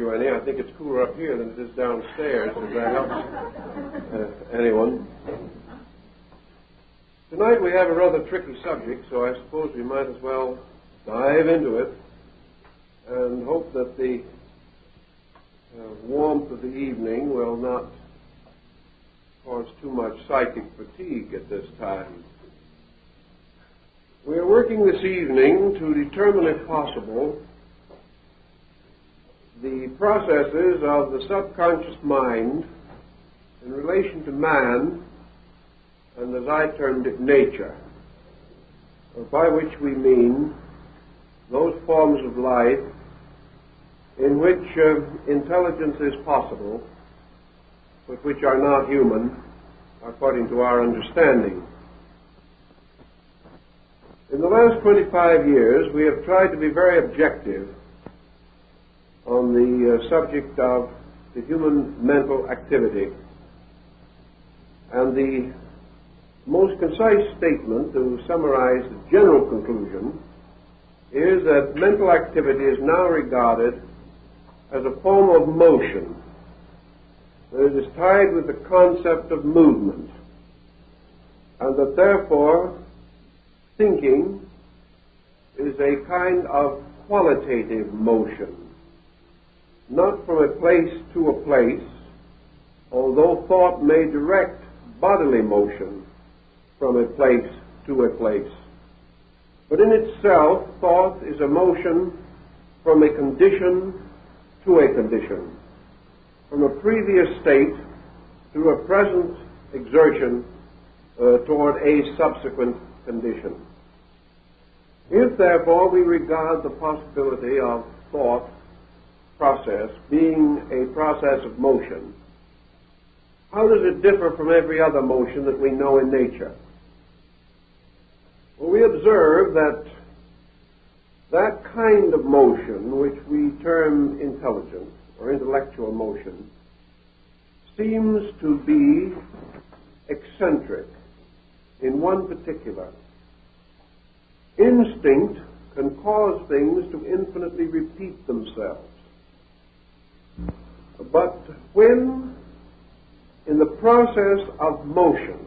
I think it's cooler up here than it is downstairs, if that helps uh, anyone. Tonight we have a rather tricky subject, so I suppose we might as well dive into it and hope that the uh, warmth of the evening will not cause too much psychic fatigue at this time. We are working this evening to determine, if possible, the processes of the subconscious mind in relation to man and as I termed it, nature, by which we mean those forms of life in which uh, intelligence is possible, but which are not human according to our understanding. In the last 25 years, we have tried to be very objective on the uh, subject of the human mental activity. And the most concise statement to summarize the general conclusion is that mental activity is now regarded as a form of motion, that it is tied with the concept of movement, and that therefore thinking is a kind of qualitative motion, not from a place to a place, although thought may direct bodily motion from a place to a place. But in itself, thought is a motion from a condition to a condition, from a previous state to a present exertion uh, toward a subsequent condition. If, therefore, we regard the possibility of thought process being a process of motion, how does it differ from every other motion that we know in nature? Well, we observe that that kind of motion, which we term intelligent or intellectual motion, seems to be eccentric in one particular. Instinct can cause things to infinitely repeat themselves. But when, in the process of motion,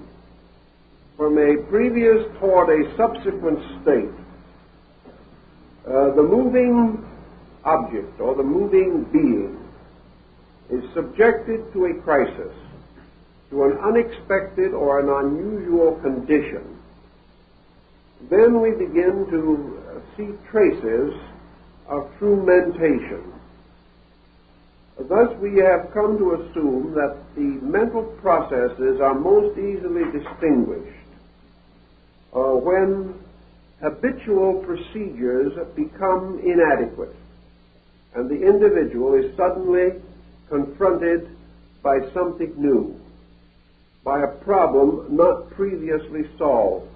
from a previous toward a subsequent state, uh, the moving object or the moving being is subjected to a crisis, to an unexpected or an unusual condition, then we begin to see traces of true mentation. Thus, we have come to assume that the mental processes are most easily distinguished uh, when habitual procedures become inadequate and the individual is suddenly confronted by something new, by a problem not previously solved,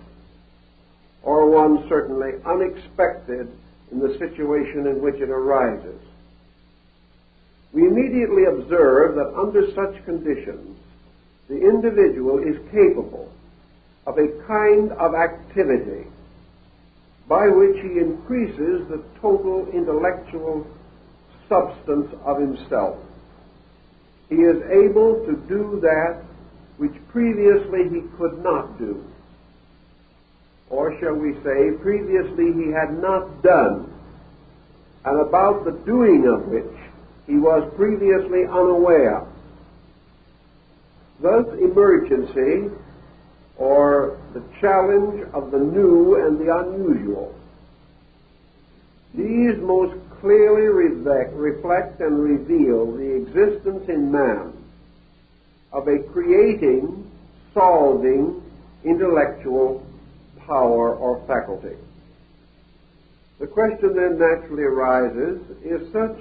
or one certainly unexpected in the situation in which it arises. We immediately observe that under such conditions, the individual is capable of a kind of activity by which he increases the total intellectual substance of himself. He is able to do that which previously he could not do. Or shall we say, previously he had not done, and about the doing of which he was previously unaware. Thus, emergency or the challenge of the new and the unusual. These most clearly reflect and reveal the existence in man of a creating, solving, intellectual power or faculty. The question then naturally arises, is such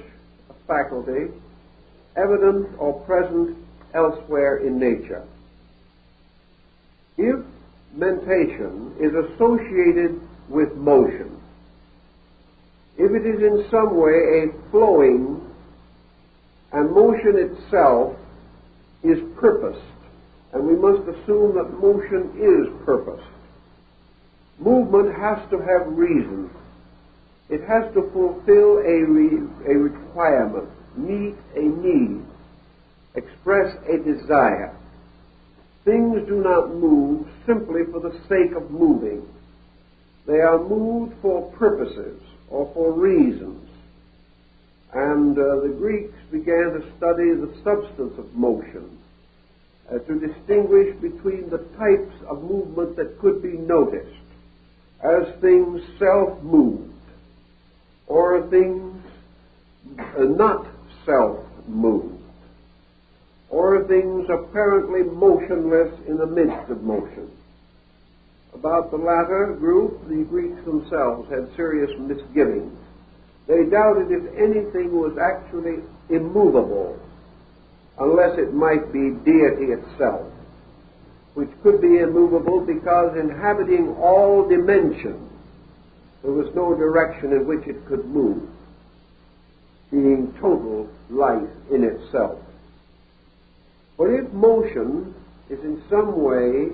faculty evident or present elsewhere in nature? If mentation is associated with motion, if it is in some way a flowing and motion itself is purposed, and we must assume that motion is purposed, movement has to have reason. It has to fulfill a, re, a requirement, meet a need, express a desire. Things do not move simply for the sake of moving. They are moved for purposes or for reasons. And uh, the Greeks began to study the substance of motion uh, to distinguish between the types of movement that could be noticed as things self-moved or things uh, not self-moved or things apparently motionless in the midst of motion. About the latter group, the Greeks themselves had serious misgivings. They doubted if anything was actually immovable unless it might be deity itself, which could be immovable because inhabiting all dimensions, there was no direction in which it could move, being total life in itself. But if motion is in some way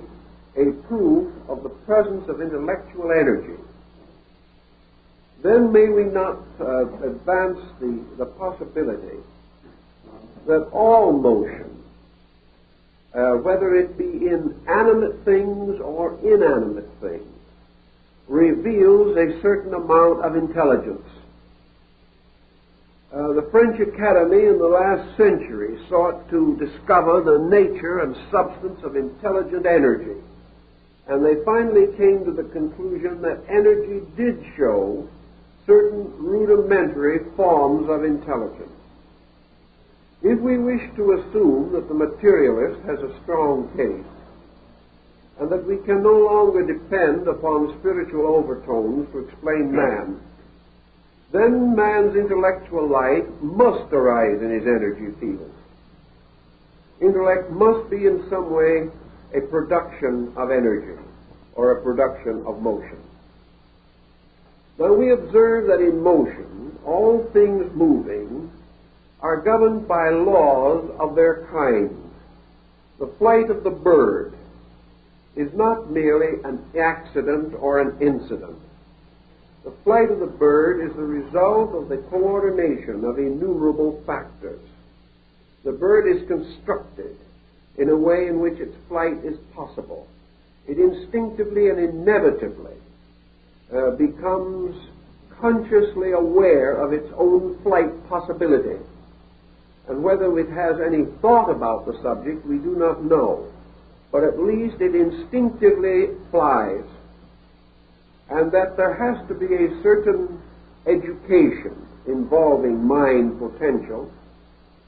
a proof of the presence of intellectual energy, then may we not uh, advance the, the possibility that all motion, uh, whether it be in animate things or inanimate things, reveals a certain amount of intelligence. Uh, the French Academy in the last century sought to discover the nature and substance of intelligent energy. And they finally came to the conclusion that energy did show certain rudimentary forms of intelligence. If we wish to assume that the materialist has a strong case, and that we can no longer depend upon spiritual overtones to explain man, then man's intellectual life must arise in his energy field. Intellect must be in some way a production of energy or a production of motion. Now we observe that in motion, all things moving are governed by laws of their kind. The flight of the bird is not merely an accident or an incident. The flight of the bird is the result of the coordination of innumerable factors. The bird is constructed in a way in which its flight is possible. It instinctively and inevitably uh, becomes consciously aware of its own flight possibility. And whether it has any thought about the subject, we do not know. But at least it instinctively flies. And that there has to be a certain education involving mind potential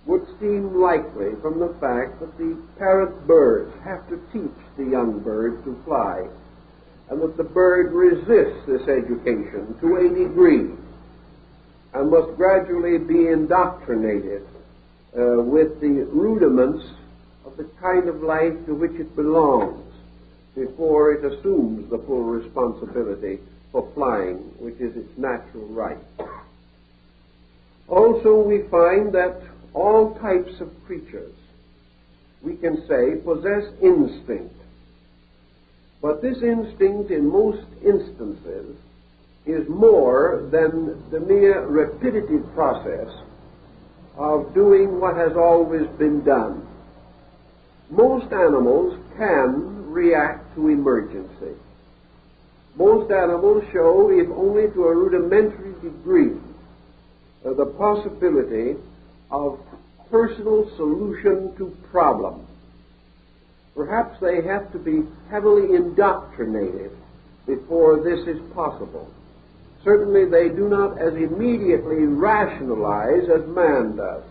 would seem likely from the fact that the parent birds have to teach the young bird to fly, and that the bird resists this education to a degree, and must gradually be indoctrinated uh, with the rudiments the kind of life to which it belongs before it assumes the full responsibility for flying, which is its natural right. Also, we find that all types of creatures, we can say, possess instinct. But this instinct, in most instances, is more than the mere repetitive process of doing what has always been done. Most animals can react to emergency. Most animals show, if only to a rudimentary degree, uh, the possibility of personal solution to problems. Perhaps they have to be heavily indoctrinated before this is possible. Certainly they do not as immediately rationalize as man does.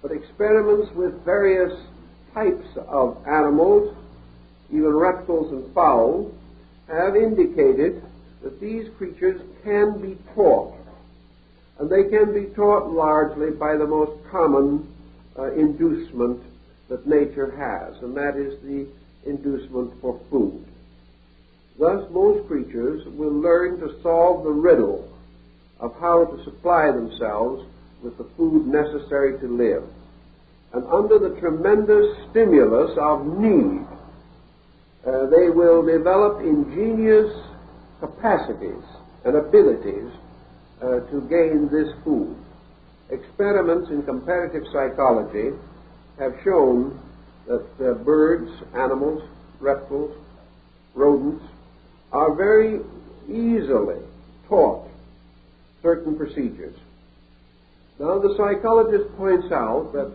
But experiments with various types of animals, even reptiles and fowls, have indicated that these creatures can be taught and they can be taught largely by the most common uh, inducement that nature has, and that is the inducement for food. Thus, most creatures will learn to solve the riddle of how to supply themselves with the food necessary to live. And under the tremendous stimulus of need, uh, they will develop ingenious capacities and abilities uh, to gain this food. experiments in comparative psychology have shown that uh, birds, animals, reptiles, rodents are very easily taught certain procedures. Now, the psychologist points out that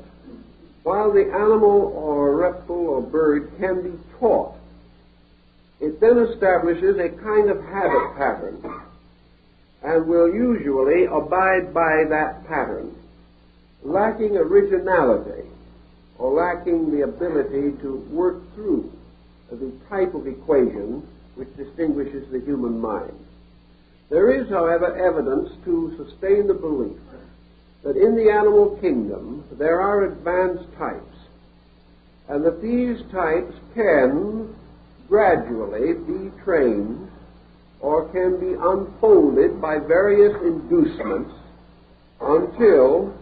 while the animal or reptile or bird can be taught, it then establishes a kind of habit pattern and will usually abide by that pattern, lacking originality or lacking the ability to work through the type of equation which distinguishes the human mind. There is, however, evidence to sustain the belief in the animal kingdom there are advanced types, and that these types can gradually be trained or can be unfolded by various inducements until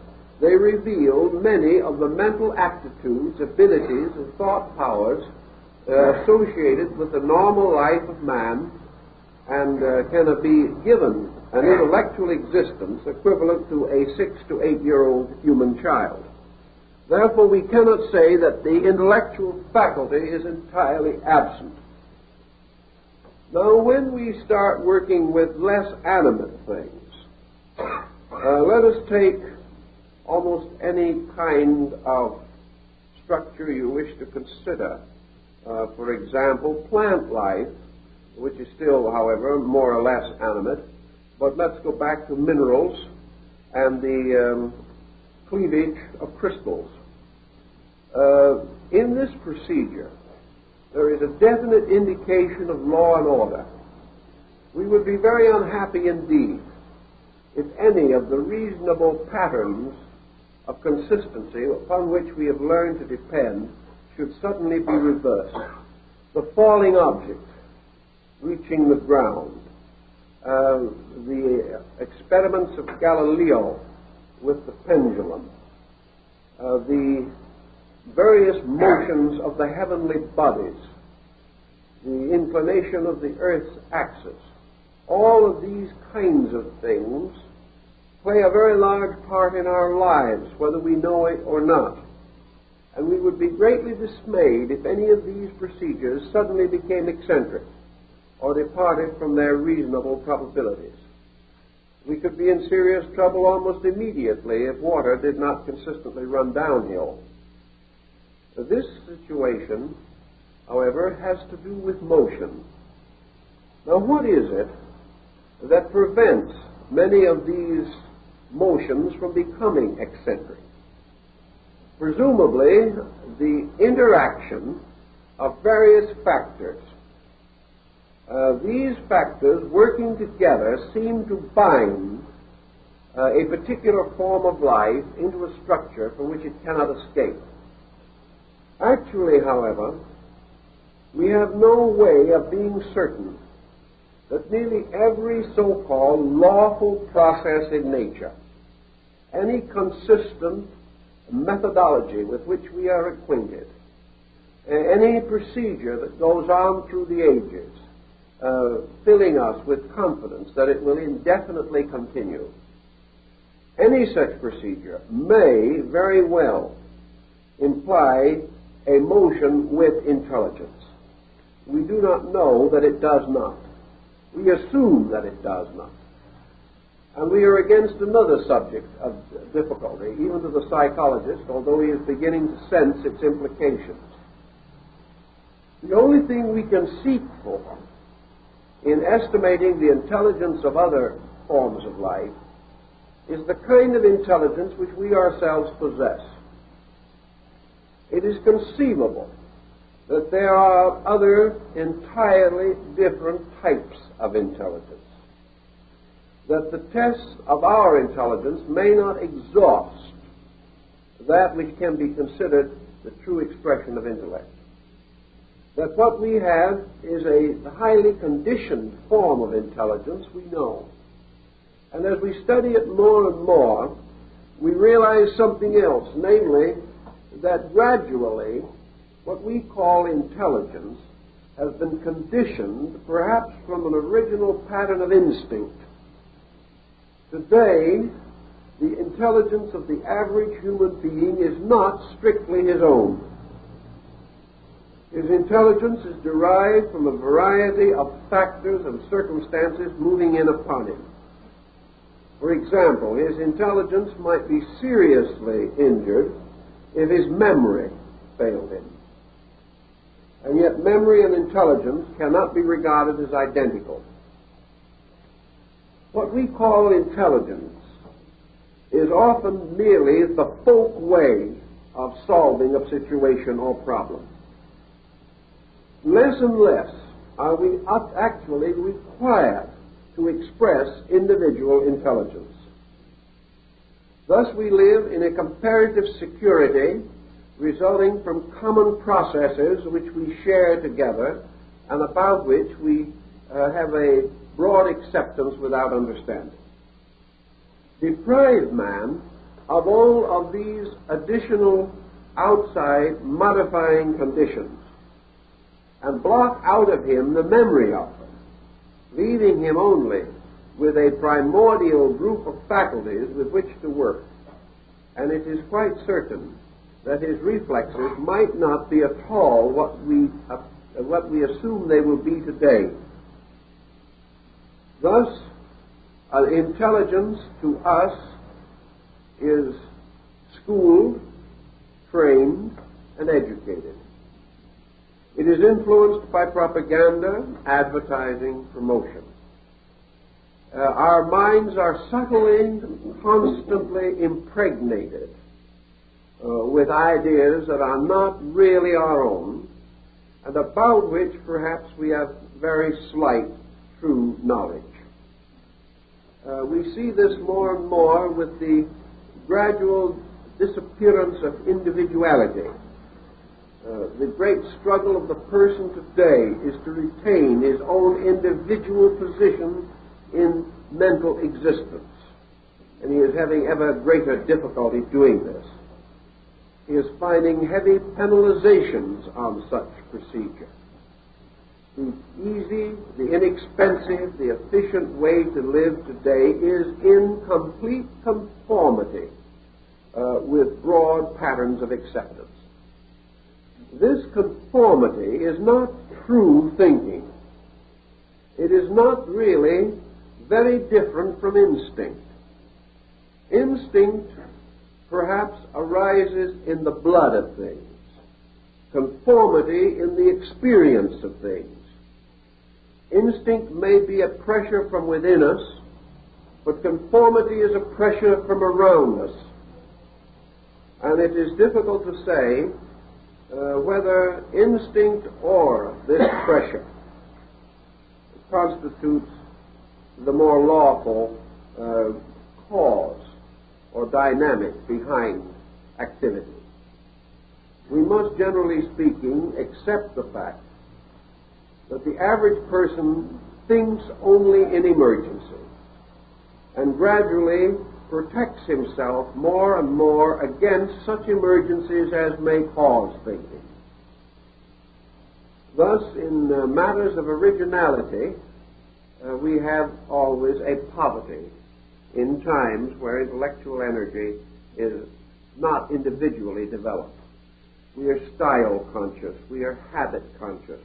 they reveal many of the mental aptitudes, abilities, and thought powers uh, associated with the normal life of man and uh, can be given an intellectual existence equivalent to a six to eight year old human child. Therefore, we cannot say that the intellectual faculty is entirely absent. Now, when we start working with less animate things, uh, let us take almost any kind of structure you wish to consider. Uh, for example, plant life, which is still, however, more or less animate. But let's go back to minerals and the um, cleavage of crystals. Uh, in this procedure, there is a definite indication of law and order. We would be very unhappy indeed if any of the reasonable patterns of consistency upon which we have learned to depend should suddenly be reversed. The falling object reaching the ground, uh, the experiments of Galileo with the pendulum, uh, the various motions of the heavenly bodies, the inclination of the earth's axis, all of these kinds of things play a very large part in our lives, whether we know it or not. And we would be greatly dismayed if any of these procedures suddenly became eccentric or departed from their reasonable probabilities. We could be in serious trouble almost immediately if water did not consistently run downhill. This situation, however, has to do with motion. Now, what is it that prevents many of these motions from becoming eccentric? Presumably, the interaction of various factors. Uh, these factors working together seem to bind uh, a particular form of life into a structure from which it cannot escape. Actually, however, we have no way of being certain that nearly every so-called lawful process in nature, any consistent methodology with which we are acquainted, any procedure that goes on through the ages, uh, filling us with confidence that it will indefinitely continue. Any such procedure may very well imply a motion with intelligence. We do not know that it does not. We assume that it does not. And we are against another subject of difficulty, even to the psychologist, although he is beginning to sense its implications. The only thing we can seek for in estimating the intelligence of other forms of life is the kind of intelligence which we ourselves possess. It is conceivable that there are other entirely different types of intelligence. That the tests of our intelligence may not exhaust that which can be considered the true expression of intellect. That what we have is a highly conditioned form of intelligence, we know. And as we study it more and more, we realize something else, namely, that gradually what we call intelligence has been conditioned perhaps from an original pattern of instinct. Today, the intelligence of the average human being is not strictly his own. His intelligence is derived from a variety of factors and circumstances moving in upon him. For example, his intelligence might be seriously injured if his memory failed him. And yet memory and intelligence cannot be regarded as identical. What we call intelligence is often merely the folk way of solving a situation or problem. Less and less are we actually required to express individual intelligence. Thus we live in a comparative security resulting from common processes which we share together and about which we uh, have a broad acceptance without understanding. Deprive man of all of these additional outside modifying conditions and block out of him the memory of them, leaving him only with a primordial group of faculties with which to work. And it is quite certain that his reflexes might not be at all what we, uh, what we assume they will be today. Thus, uh, intelligence to us is schooled, trained, and educated. It is influenced by propaganda, advertising, promotion. Uh, our minds are subtly, constantly impregnated uh, with ideas that are not really our own and about which perhaps we have very slight true knowledge. Uh, we see this more and more with the gradual disappearance of individuality. Uh, the great struggle of the person today is to retain his own individual position in mental existence. And he is having ever greater difficulty doing this. He is finding heavy penalizations on such procedure. The easy, the inexpensive, the efficient way to live today is in complete conformity uh, with broad patterns of acceptance. This conformity is not true thinking. It is not really very different from instinct. Instinct perhaps arises in the blood of things, conformity in the experience of things. Instinct may be a pressure from within us, but conformity is a pressure from around us. And it is difficult to say uh, whether instinct or this pressure constitutes the more lawful uh, cause or dynamic behind activity. We must, generally speaking, accept the fact that the average person thinks only in emergency and gradually protects himself more and more against such emergencies as may cause thinking. Thus, in uh, matters of originality, uh, we have always a poverty in times where intellectual energy is not individually developed. We are style conscious. We are habit conscious.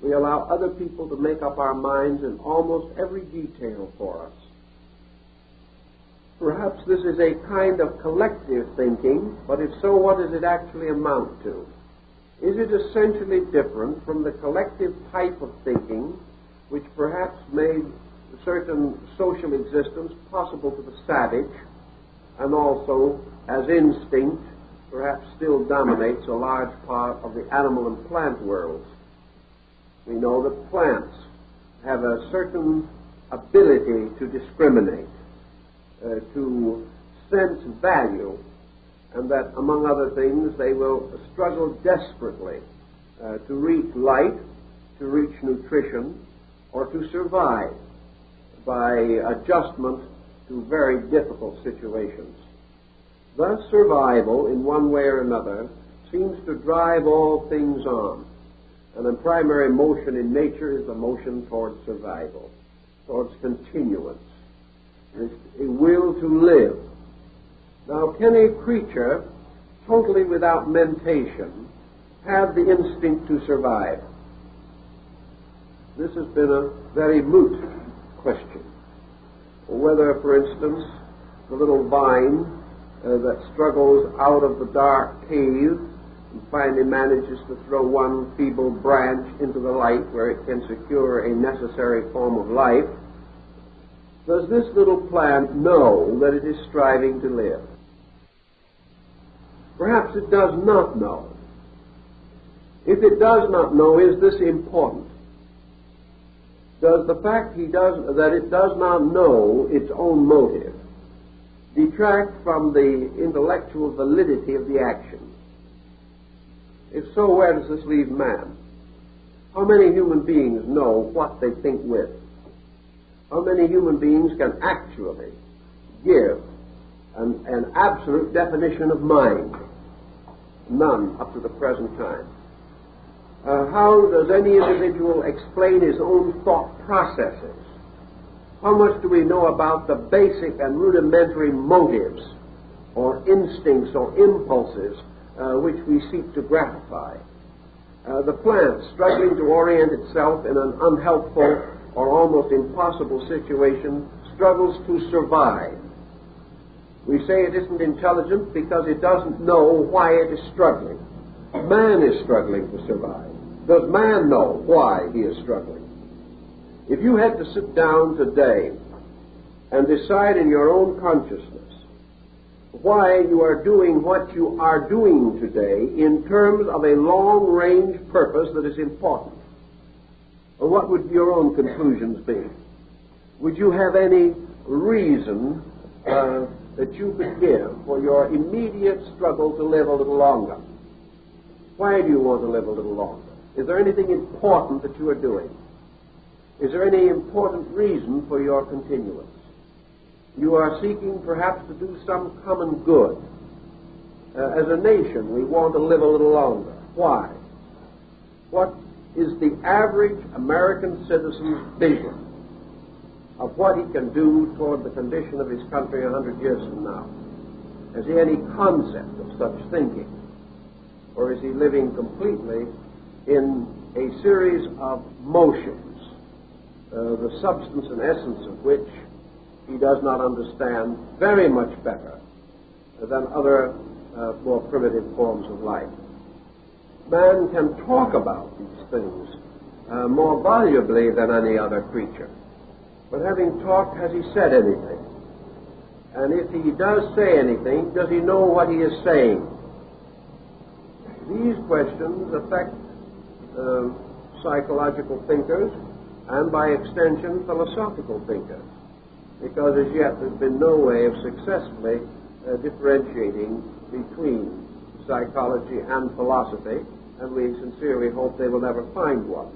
We allow other people to make up our minds in almost every detail for us. Perhaps this is a kind of collective thinking, but if so, what does it actually amount to? Is it essentially different from the collective type of thinking which perhaps made certain social existence possible to the savage, and also as instinct perhaps still dominates a large part of the animal and plant worlds. We know that plants have a certain ability to discriminate, to sense value, and that, among other things, they will struggle desperately uh, to reach light, to reach nutrition, or to survive by adjustment to very difficult situations. Thus, survival, in one way or another, seems to drive all things on. And the primary motion in nature is the motion towards survival, towards continuance. It's a will to live Now, can a creature totally without mentation have the instinct to survive? This has been a very moot question. Whether, for instance, the little vine uh, that struggles out of the dark cave and finally manages to throw one feeble branch into the light where it can secure a necessary form of life, does this little plant know that it is striving to live? Perhaps it does not know. If it does not know, is this important? Does the fact he does, that it does not know its own motive detract from the intellectual validity of the action? If so, where does this leave man? How many human beings know what they think with? How many human beings can actually give an, an absolute definition of mind? None up to the present time. Uh, how does any individual explain his own thought processes? How much do we know about the basic and rudimentary motives or instincts or impulses uh, which we seek to gratify? Uh, the plant struggling to orient itself in an unhelpful or almost impossible situation struggles to survive. We say it isn't intelligent because it doesn't know why it is struggling. Man is struggling to survive. Does man know why he is struggling? If you had to sit down today and decide in your own consciousness why you are doing what you are doing today in terms of a long range purpose that is important, what would your own conclusions be? Would you have any reason uh, that you could give for your immediate struggle to live a little longer? Why do you want to live a little longer? Is there anything important that you are doing? Is there any important reason for your continuance? You are seeking perhaps to do some common good. Uh, as a nation, we want to live a little longer. Why? What is the average American citizen's vision of what he can do toward the condition of his country a hundred years from now? Has he any concept of such thinking? Or is he living completely in a series of motions, uh, the substance and essence of which he does not understand very much better than other uh, more primitive forms of life. Man can talk about these things uh, more volubly than any other creature. But having talked, has he said anything? And if he does say anything, does he know what he is saying? These questions affect uh, psychological thinkers and by extension philosophical thinkers because as yet there's been no way of successfully uh, differentiating between psychology and philosophy and we sincerely hope they will never find one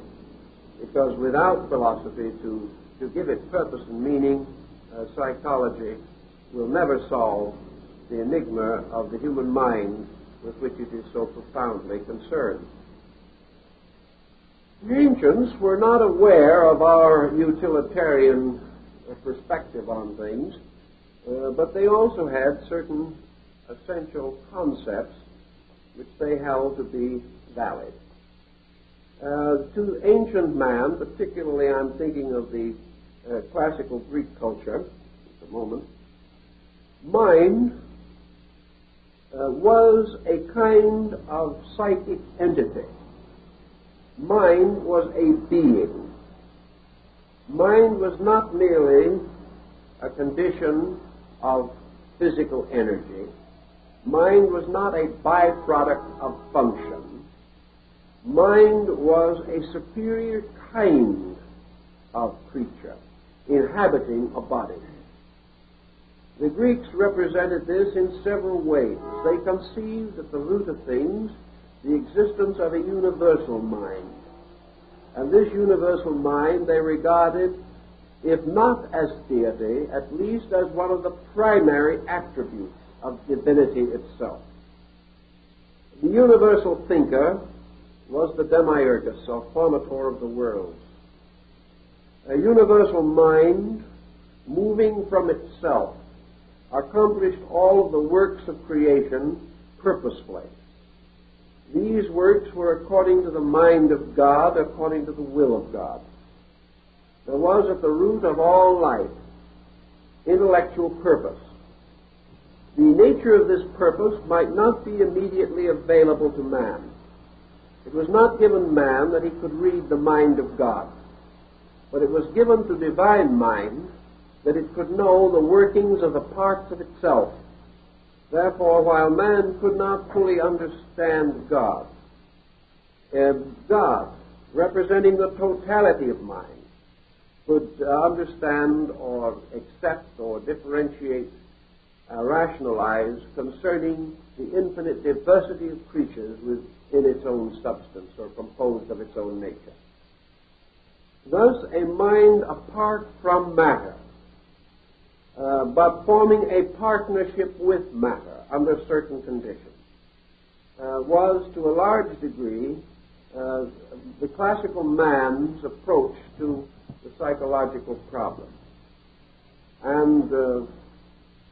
because without philosophy to, to give it purpose and meaning uh, psychology will never solve the enigma of the human mind with which it is so profoundly concerned. The ancients were not aware of our utilitarian perspective on things, uh, but they also had certain essential concepts which they held to be valid. Uh, to ancient man, particularly I'm thinking of the uh, classical Greek culture at the moment, mind uh, was a kind of psychic entity mind was a being. Mind was not merely a condition of physical energy. Mind was not a byproduct of function. Mind was a superior kind of creature inhabiting a body. The Greeks represented this in several ways. They conceived at the root of things the existence of a universal mind. And this universal mind they regarded, if not as deity, at least as one of the primary attributes of divinity itself. The universal thinker was the demiurgus, or formator of the world, A universal mind moving from itself accomplished all of the works of creation purposefully. These works were according to the mind of God, according to the will of God. There was at the root of all life intellectual purpose. The nature of this purpose might not be immediately available to man. It was not given man that he could read the mind of God, but it was given to divine mind that it could know the workings of the parts of itself. Therefore, while man could not fully understand God, God, representing the totality of mind, could understand or accept or differentiate, uh, rationalize concerning the infinite diversity of creatures within its own substance or composed of its own nature. Thus, a mind apart from matter, uh, but forming a partnership with matter under certain conditions, uh, was to a large degree uh, the classical man's approach to the psychological problem. And uh,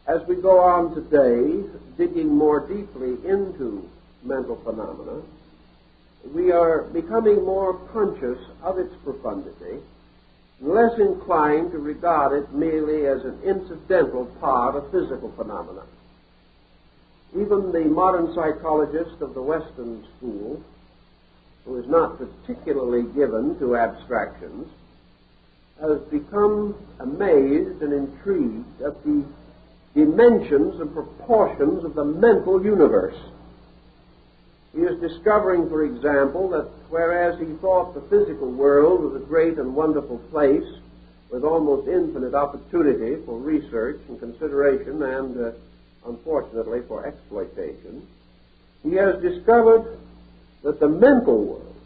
as we go on today, digging more deeply into mental phenomena, we are becoming more conscious of its profundity, less inclined to regard it merely as an incidental part of physical phenomena. Even the modern psychologist of the Western school, who is not particularly given to abstractions, has become amazed and intrigued at the dimensions and proportions of the mental universe. He is discovering, for example, that whereas he thought the physical world was a great and wonderful place with almost infinite opportunity for research and consideration and, uh, unfortunately, for exploitation, he has discovered that the mental world,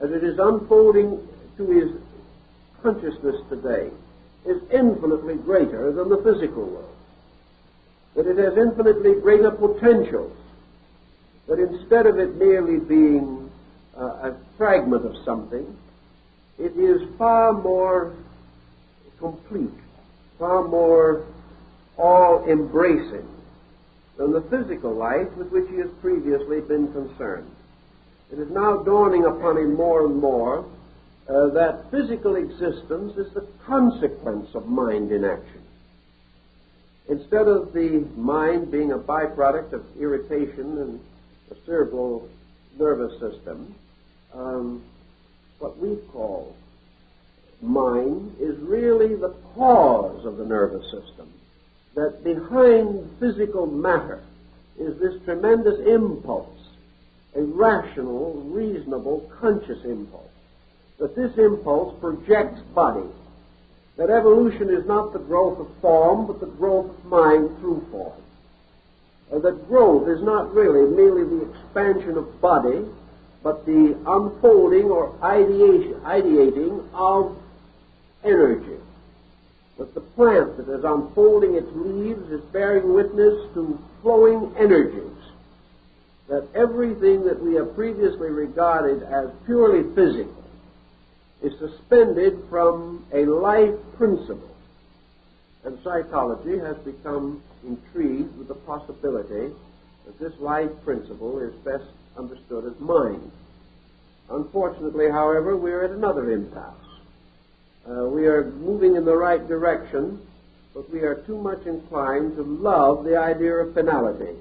as it is unfolding to his consciousness today is infinitely greater than the physical world. That it has infinitely greater potentials. That instead of it merely being uh, a fragment of something, it is far more complete, far more all embracing than the physical life with which he has previously been concerned. It is now dawning upon him more and more uh, that physical existence is the consequence of mind in action. Instead of the mind being a byproduct of irritation and the cerebral nervous system, um, what we call mind is really the cause of the nervous system. That behind physical matter is this tremendous impulse, a rational, reasonable, conscious impulse that this impulse projects body. That evolution is not the growth of form, but the growth of mind through form. Uh, that growth is not really merely the expansion of body, but the unfolding or ideating of energy. That the plant that is unfolding its leaves is bearing witness to flowing energies. That everything that we have previously regarded as purely physical is suspended from a life principle. And psychology has become intrigued with the possibility that this life principle is best understood as mind. Unfortunately, however, we are at another impasse. Uh, we are moving in the right direction, but we are too much inclined to love the idea of finality.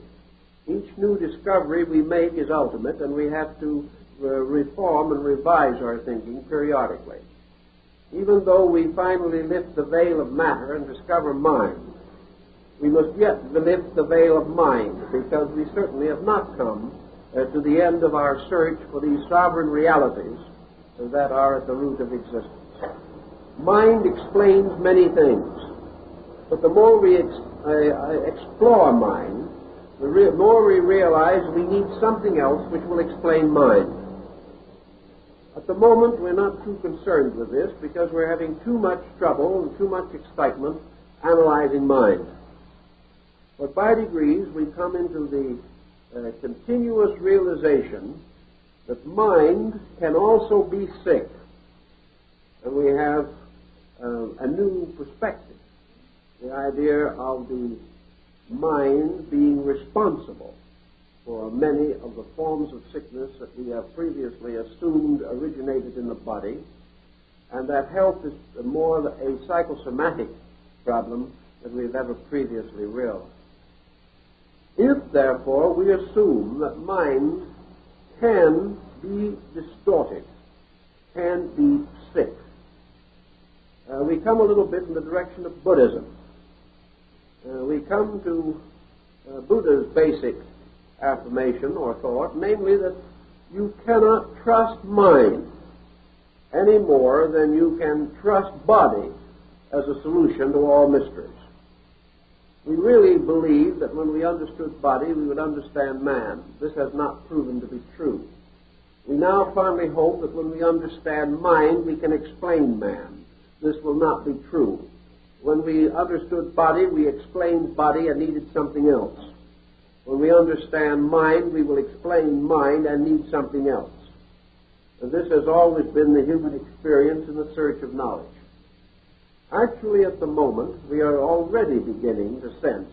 Each new discovery we make is ultimate, and we have to reform and revise our thinking periodically. Even though we finally lift the veil of matter and discover mind, we must yet lift the veil of mind because we certainly have not come uh, to the end of our search for these sovereign realities that are at the root of existence. Mind explains many things, but the more we ex- uh, explore mind, the re- more we realize we need something else which will explain mind. At the moment, we're not too concerned with this because we're having too much trouble and too much excitement analyzing mind. But by degrees, we come into the uh, continuous realization that mind can also be sick. And we have uh, a new perspective the idea of the mind being responsible for many of the forms of sickness that we have previously assumed originated in the body, and that health is more a psychosomatic problem than we've ever previously realized. If, therefore, we assume that mind can be distorted, can be sick, uh, we come a little bit in the direction of Buddhism. Uh, we come to uh, Buddha's basic affirmation or thought, namely that you cannot trust mind any more than you can trust body as a solution to all mysteries. We really believe that when we understood body, we would understand man. This has not proven to be true. We now finally hope that when we understand mind, we can explain man. This will not be true. When we understood body, we explained body and needed something else. When we understand mind, we will explain mind and need something else. And this has always been the human experience in the search of knowledge. Actually, at the moment, we are already beginning to sense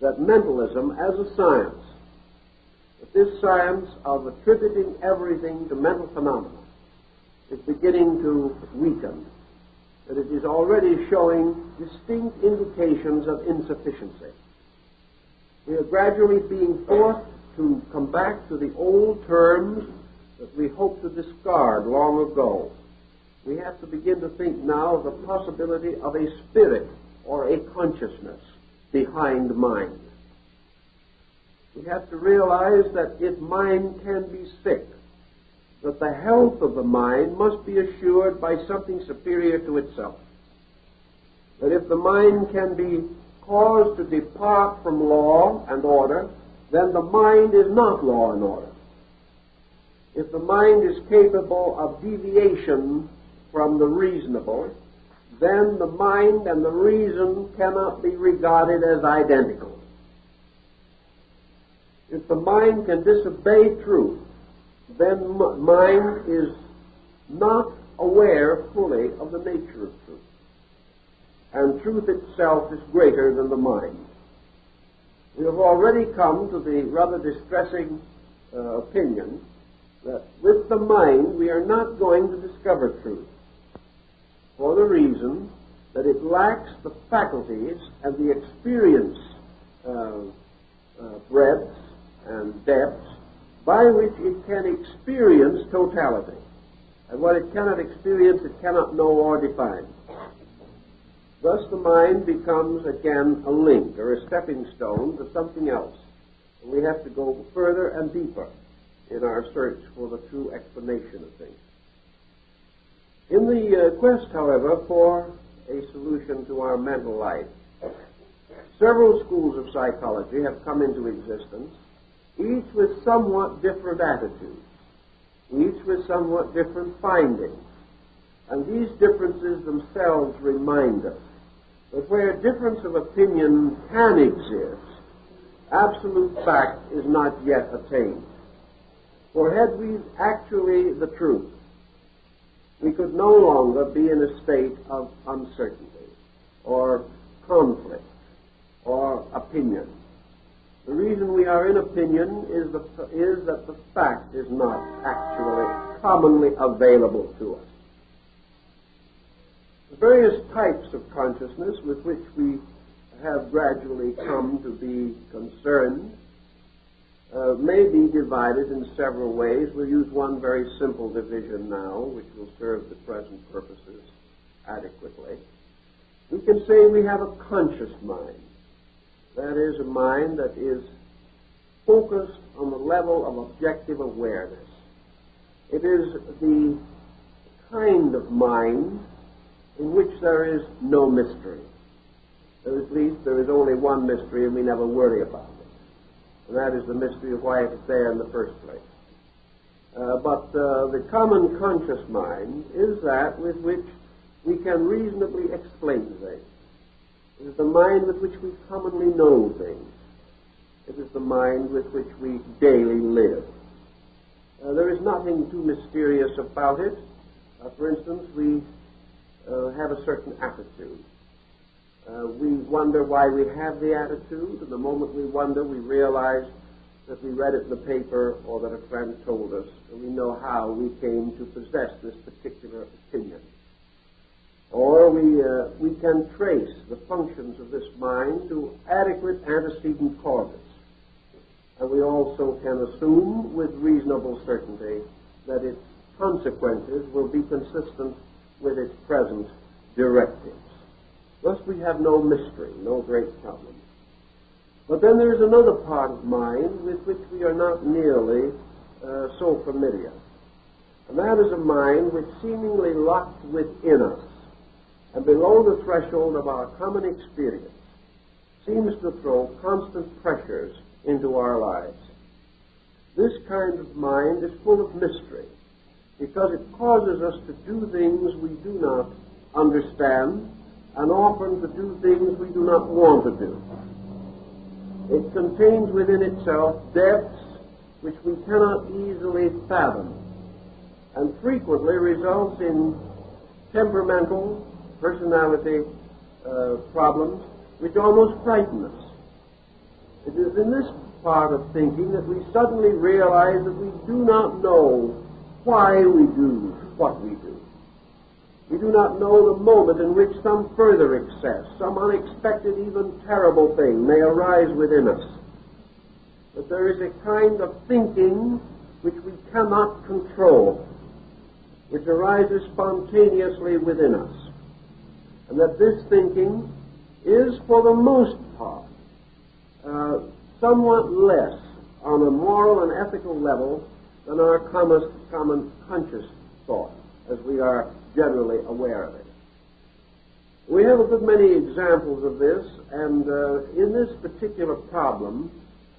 that mentalism as a science, that this science of attributing everything to mental phenomena, is beginning to weaken, that it is already showing distinct indications of insufficiency. We are gradually being forced to come back to the old terms that we hoped to discard long ago we have to begin to think now of the possibility of a spirit or a consciousness behind mind. We have to realize that if mind can be sick, that the health of the mind must be assured by something superior to itself. That if the mind can be caused to depart from law and order, then the mind is not law and order. If the mind is capable of deviation from the reasonable, then the mind and the reason cannot be regarded as identical. If the mind can disobey truth, then mind is not aware fully of the nature of truth. And truth itself is greater than the mind. We have already come to the rather distressing uh, opinion that with the mind we are not going to discover truth for the reason that it lacks the faculties and the experience uh, uh, breadths and depths by which it can experience totality. And what it cannot experience, it cannot know or define. Thus the mind becomes again a link or a stepping stone to something else. And we have to go further and deeper in our search for the true explanation of things. In the uh, quest, however, for a solution to our mental life, several schools of psychology have come into existence, each with somewhat different attitudes, each with somewhat different findings. And these differences themselves remind us that where difference of opinion can exist, absolute fact is not yet attained. For had we actually the truth, we could no longer be in a state of uncertainty or conflict or opinion. The reason we are in opinion is, the, is that the fact is not actually commonly available to us. The various types of consciousness with which we have gradually come to be concerned uh, may be divided in several ways. We'll use one very simple division now, which will serve the present purposes adequately. We can say we have a conscious mind. That is, a mind that is focused on the level of objective awareness. It is the kind of mind in which there is no mystery. At least there is only one mystery and we never worry about it. And that is the mystery of why it's there in the first place. Uh, but uh, the common conscious mind is that with which we can reasonably explain things. It is the mind with which we commonly know things. It is the mind with which we daily live. Uh, there is nothing too mysterious about it. Uh, for instance, we uh, have a certain attitude. Uh, we wonder why we have the attitude, and the moment we wonder, we realize that we read it in the paper or that a friend told us, and we know how we came to possess this particular opinion. Or we, uh, we can trace the functions of this mind to adequate antecedent causes. And we also can assume with reasonable certainty that its consequences will be consistent with its present directives. Thus we have no mystery, no great problem. But then there's another part of mind with which we are not nearly uh, so familiar. And that is a mind which seemingly locked within us and below the threshold of our common experience seems to throw constant pressures into our lives. This kind of mind is full of mystery because it causes us to do things we do not understand and often to do things we do not want to do. It contains within itself depths which we cannot easily fathom and frequently results in temperamental personality uh, problems which almost frighten us. It is in this part of thinking that we suddenly realize that we do not know why we do what we do. We do not know the moment in which some further excess, some unexpected, even terrible thing may arise within us. But there is a kind of thinking which we cannot control, which arises spontaneously within us. And that this thinking is, for the most part, uh, somewhat less on a moral and ethical level than our common, common conscious thought, as we are generally aware of it. We have a good many examples of this, and uh, in this particular problem,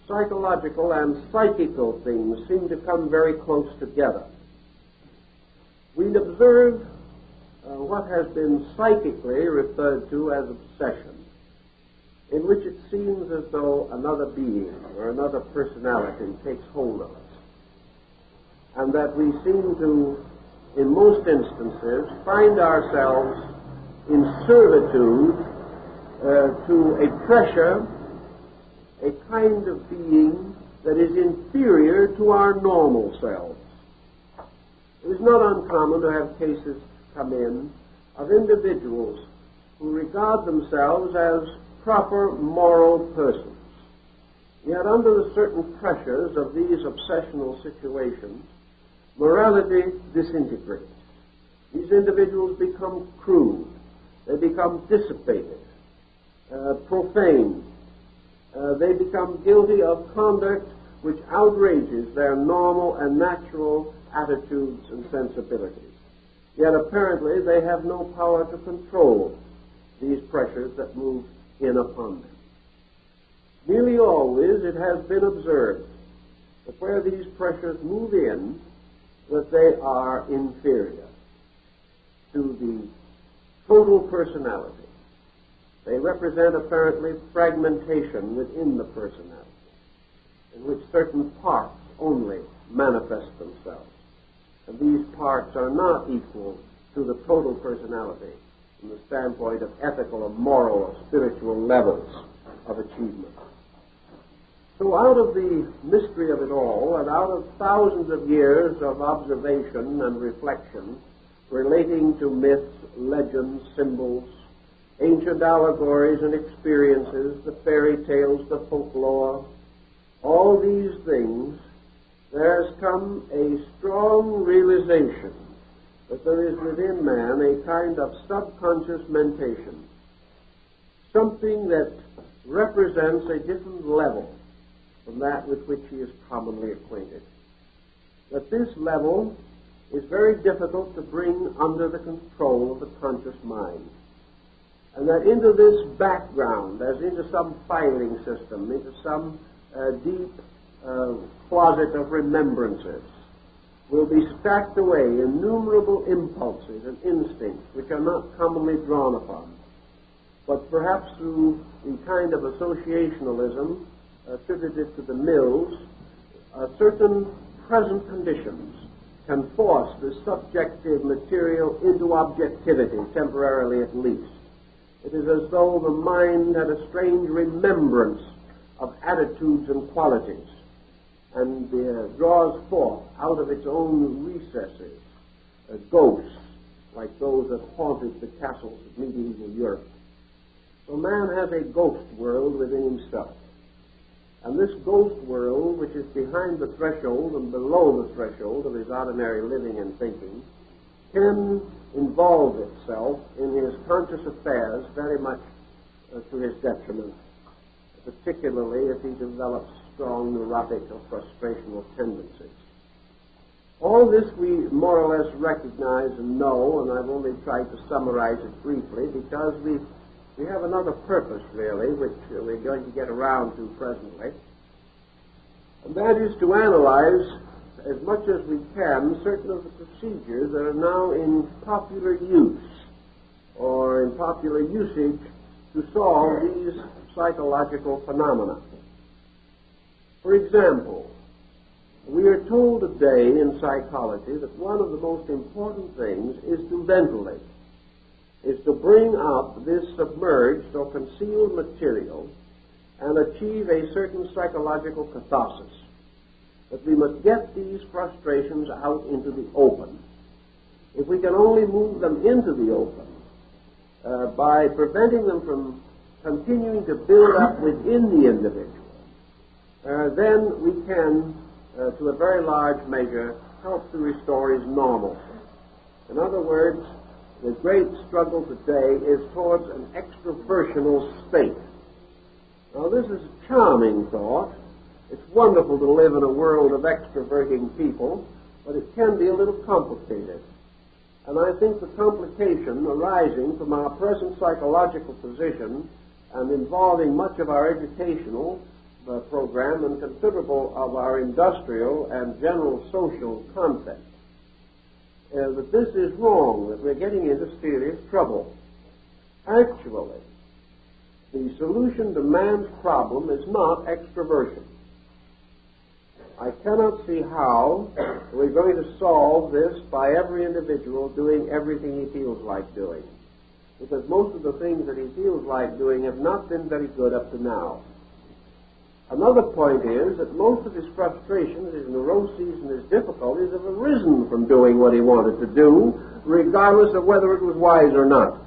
psychological and psychical things seem to come very close together. We observe uh, what has been psychically referred to as obsession, in which it seems as though another being or another personality takes hold of us, and that we seem to in most instances, find ourselves in servitude uh, to a pressure, a kind of being that is inferior to our normal selves. It is not uncommon to have cases come in of individuals who regard themselves as proper moral persons. Yet under the certain pressures of these obsessional situations, morality disintegrates. These individuals become crude. They become dissipated, uh, profane. Uh, they become guilty of conduct which outrages their normal and natural attitudes and sensibilities. Yet apparently they have no power to control these pressures that move in upon them. Nearly always it has been observed that where these pressures move in, that they are inferior to the total personality. They represent apparently fragmentation within the personality, in which certain parts only manifest themselves. And these parts are not equal to the total personality from the standpoint of ethical or moral or spiritual levels of achievement. So out of the mystery of it all, and out of thousands of years of observation and reflection relating to myths, legends, symbols, ancient allegories and experiences, the fairy tales, the folklore, all these things, there has come a strong realization that there is within man a kind of subconscious mentation, something that represents a different level from that with which he is commonly acquainted. That this level is very difficult to bring under the control of the conscious mind. And that into this background, as into some filing system, into some uh, deep uh, closet of remembrances, will be stacked away innumerable impulses and instincts which are not commonly drawn upon, but perhaps through the kind of associationalism attributed to the mills, uh, certain present conditions can force the subjective material into objectivity, temporarily at least. It is as though the mind had a strange remembrance of attitudes and qualities and uh, draws forth out of its own recesses uh, ghosts like those that haunted the castles of medieval Europe. So man has a ghost world within himself. And this ghost world, which is behind the threshold and below the threshold of his ordinary living and thinking, can involve itself in his conscious affairs very much uh, to his detriment, particularly if he develops strong neurotic or frustrational tendencies. All this we more or less recognize and know, and I've only tried to summarize it briefly because we we have another purpose, really, which uh, we're going to get around to presently, and that is to analyze as much as we can certain of the procedures that are now in popular use or in popular usage to solve these psychological phenomena. For example, we are told today in psychology that one of the most important things is to ventilate is to bring up this submerged or concealed material and achieve a certain psychological catharsis. But we must get these frustrations out into the open. If we can only move them into the open uh, by preventing them from continuing to build up within the individual, uh, then we can, uh, to a very large measure, help to restore his normalcy. In other words, the great struggle today is towards an extroversional state. Now, this is a charming thought. It's wonderful to live in a world of extroverting people, but it can be a little complicated. And I think the complication arising from our present psychological position and involving much of our educational uh, program and considerable of our industrial and general social context uh, that this is wrong, that we're getting into serious trouble. Actually, the solution to man's problem is not extroversion. I cannot see how we're going to solve this by every individual doing everything he feels like doing. Because most of the things that he feels like doing have not been very good up to now. Another point is that most of his frustrations, his neuroses, and his difficulties have arisen from doing what he wanted to do, regardless of whether it was wise or not.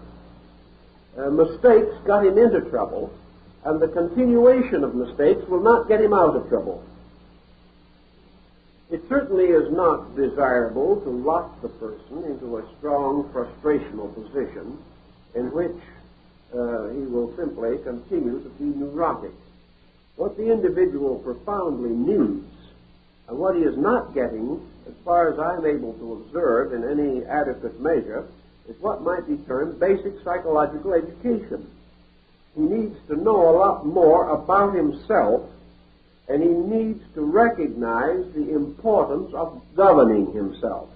Uh, mistakes got him into trouble, and the continuation of mistakes will not get him out of trouble. It certainly is not desirable to lock the person into a strong frustrational position in which uh, he will simply continue to be neurotic what the individual profoundly needs and what he is not getting, as far as I'm able to observe in any adequate measure, is what might be termed basic psychological education. He needs to know a lot more about himself and he needs to recognize the importance of governing himself.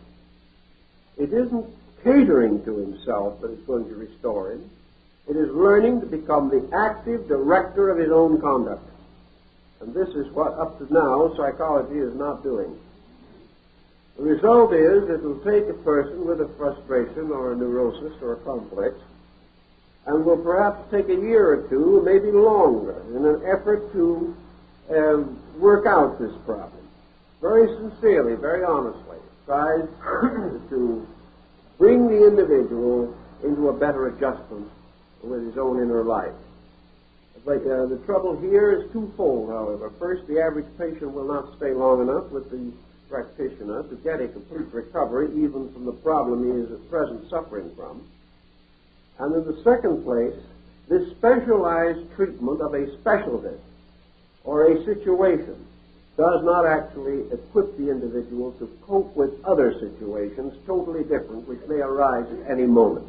It isn't catering to himself that is going to restore him. It is learning to become the active director of his own conduct. And this is what, up to now, psychology is not doing. The result is it will take a person with a frustration or a neurosis or a complex and will perhaps take a year or two, maybe longer, in an effort to uh, work out this problem. Very sincerely, very honestly, tries to bring the individual into a better adjustment with his own inner life. But uh, the trouble here is twofold, however. First, the average patient will not stay long enough with the practitioner to get a complete recovery even from the problem he is at present suffering from. And in the second place, this specialized treatment of a specialty or a situation does not actually equip the individual to cope with other situations totally different which may arise at any moment.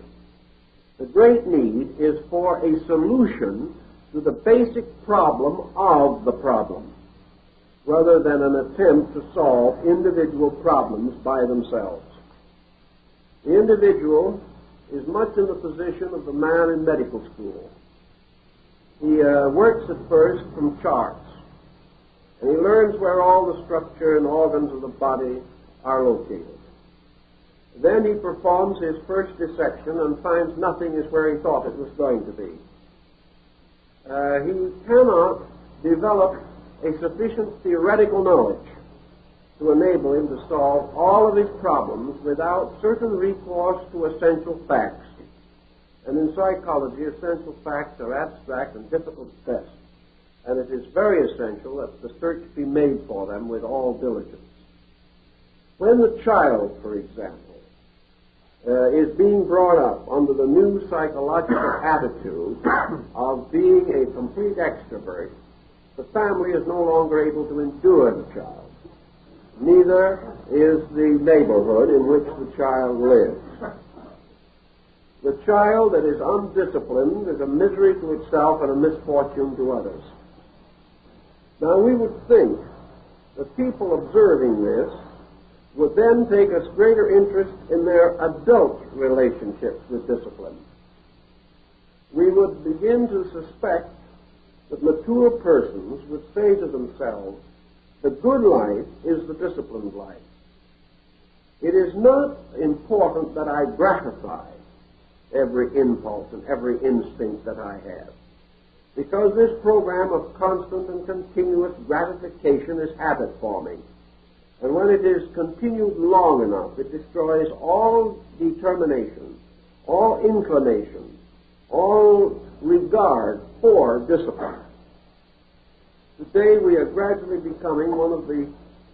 The great need is for a solution to the basic problem of the problem, rather than an attempt to solve individual problems by themselves. The individual is much in the position of the man in medical school. He uh, works at first from charts, and he learns where all the structure and organs of the body are located. Then he performs his first dissection and finds nothing is where he thought it was going to be. Uh, he cannot develop a sufficient theoretical knowledge to enable him to solve all of his problems without certain recourse to essential facts. And in psychology, essential facts are abstract and difficult to test. And it is very essential that the search be made for them with all diligence. When the child, for example, uh, is being brought up under the new psychological attitude of being a complete extrovert, the family is no longer able to endure the child. Neither is the neighborhood in which the child lives. The child that is undisciplined is a misery to itself and a misfortune to others. Now we would think that people observing this would then take a greater interest in their adult relationships with discipline. We would begin to suspect that mature persons would say to themselves, the good life is the disciplined life. It is not important that I gratify every impulse and every instinct that I have. Because this program of constant and continuous gratification is habit forming. And when it is continued long enough, it destroys all determination, all inclination, all regard for discipline. Today we are gradually becoming one of the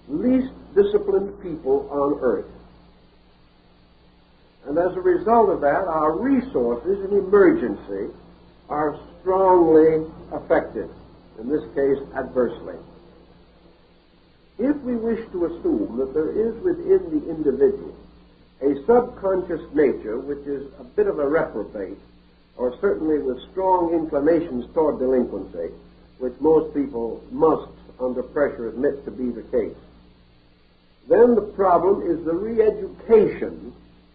least disciplined people on earth. And as a result of that, our resources in emergency are strongly affected, in this case adversely. If we wish to assume that there is within the individual a subconscious nature which is a bit of a reprobate, or certainly with strong inclinations toward delinquency, which most people must, under pressure, admit to be the case, then the problem is the re-education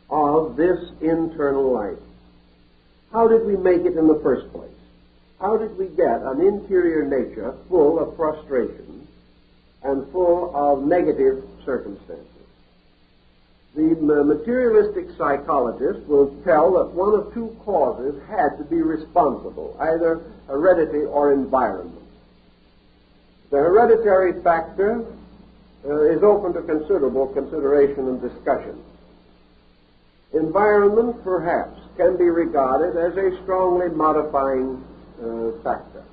of this internal life. How did we make it in the first place? How did we get an interior nature full of frustration and full of negative circumstances? The materialistic psychologist will tell that one of two causes had to be responsible, either heredity or environment. The hereditary factor uh, is open to considerable consideration and discussion. Environment, perhaps, can be regarded as a strongly modifying uh, factor.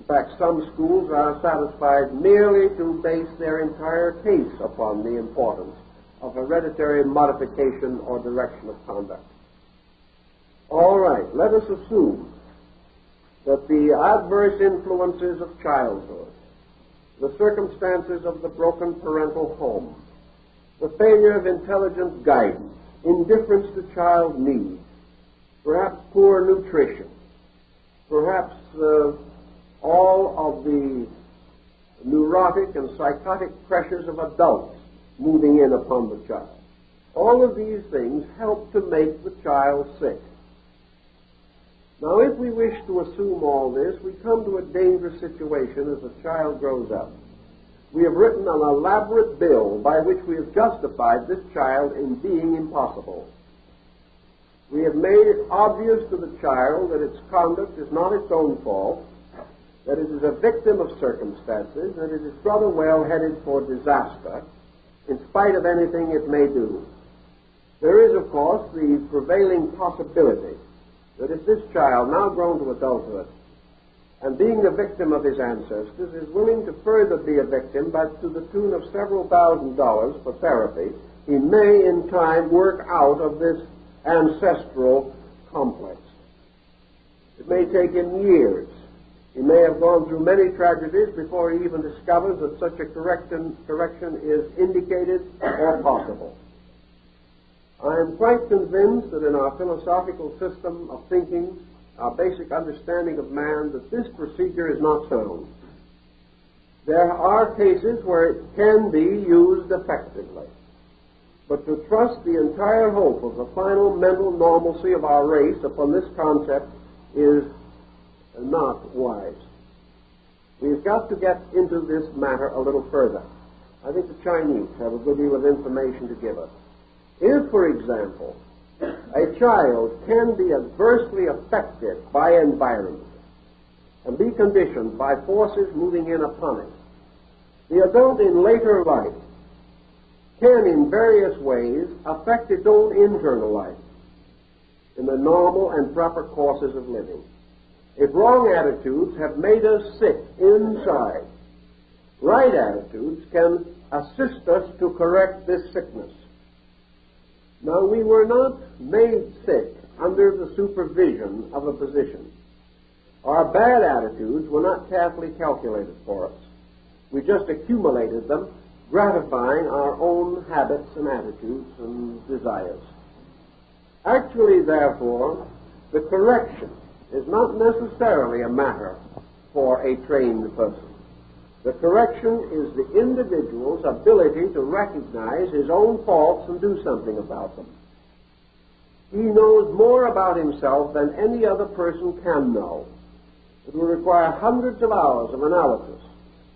In fact, some schools are satisfied merely to base their entire case upon the importance of hereditary modification or direction of conduct. All right, let us assume that the adverse influences of childhood the circumstances of the broken parental home, the failure of intelligent guidance, indifference to child needs, perhaps poor nutrition, perhaps uh, all of the neurotic and psychotic pressures of adults moving in upon the child. All of these things help to make the child sick. Now, if we wish to assume all this, we come to a dangerous situation as the child grows up. We have written an elaborate bill by which we have justified this child in being impossible. We have made it obvious to the child that its conduct is not its own fault, that it is a victim of circumstances, that it is rather well headed for disaster, in spite of anything it may do. There is, of course, the prevailing possibility that if this child, now grown to adulthood, and being the victim of his ancestors, is willing to further be a victim, but to the tune of several thousand dollars for therapy, he may in time work out of this ancestral complex. It may take him years. He may have gone through many tragedies before he even discovers that such a correction, correction is indicated or possible. I am quite convinced that in our philosophical system of thinking, our basic understanding of man, that this procedure is not sound. There are cases where it can be used effectively. But to trust the entire hope of the final mental normalcy of our race upon this concept is not wise. We've got to get into this matter a little further. I think the Chinese have a good deal of information to give us. If, for example, a child can be adversely affected by environment and be conditioned by forces moving in upon it, the adult in later life can, in various ways, affect its own internal life in the normal and proper courses of living. If wrong attitudes have made us sick inside, right attitudes can assist us to correct this sickness. Now, we were not made sick under the supervision of a physician. Our bad attitudes were not carefully calculated for us. We just accumulated them, gratifying our own habits and attitudes and desires. Actually, therefore, the correction is not necessarily a matter for a trained person. The correction is the individual's ability to recognize his own faults and do something about them. He knows more about himself than any other person can know. It will require hundreds of hours of analysis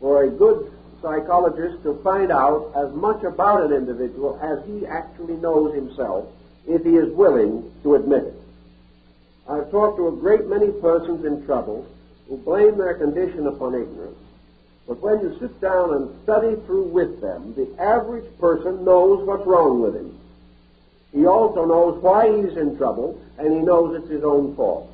for a good psychologist to find out as much about an individual as he actually knows himself if he is willing to admit it. I've talked to a great many persons in trouble who blame their condition upon ignorance. But when you sit down and study through with them, the average person knows what's wrong with him. He also knows why he's in trouble, and he knows it's his own fault.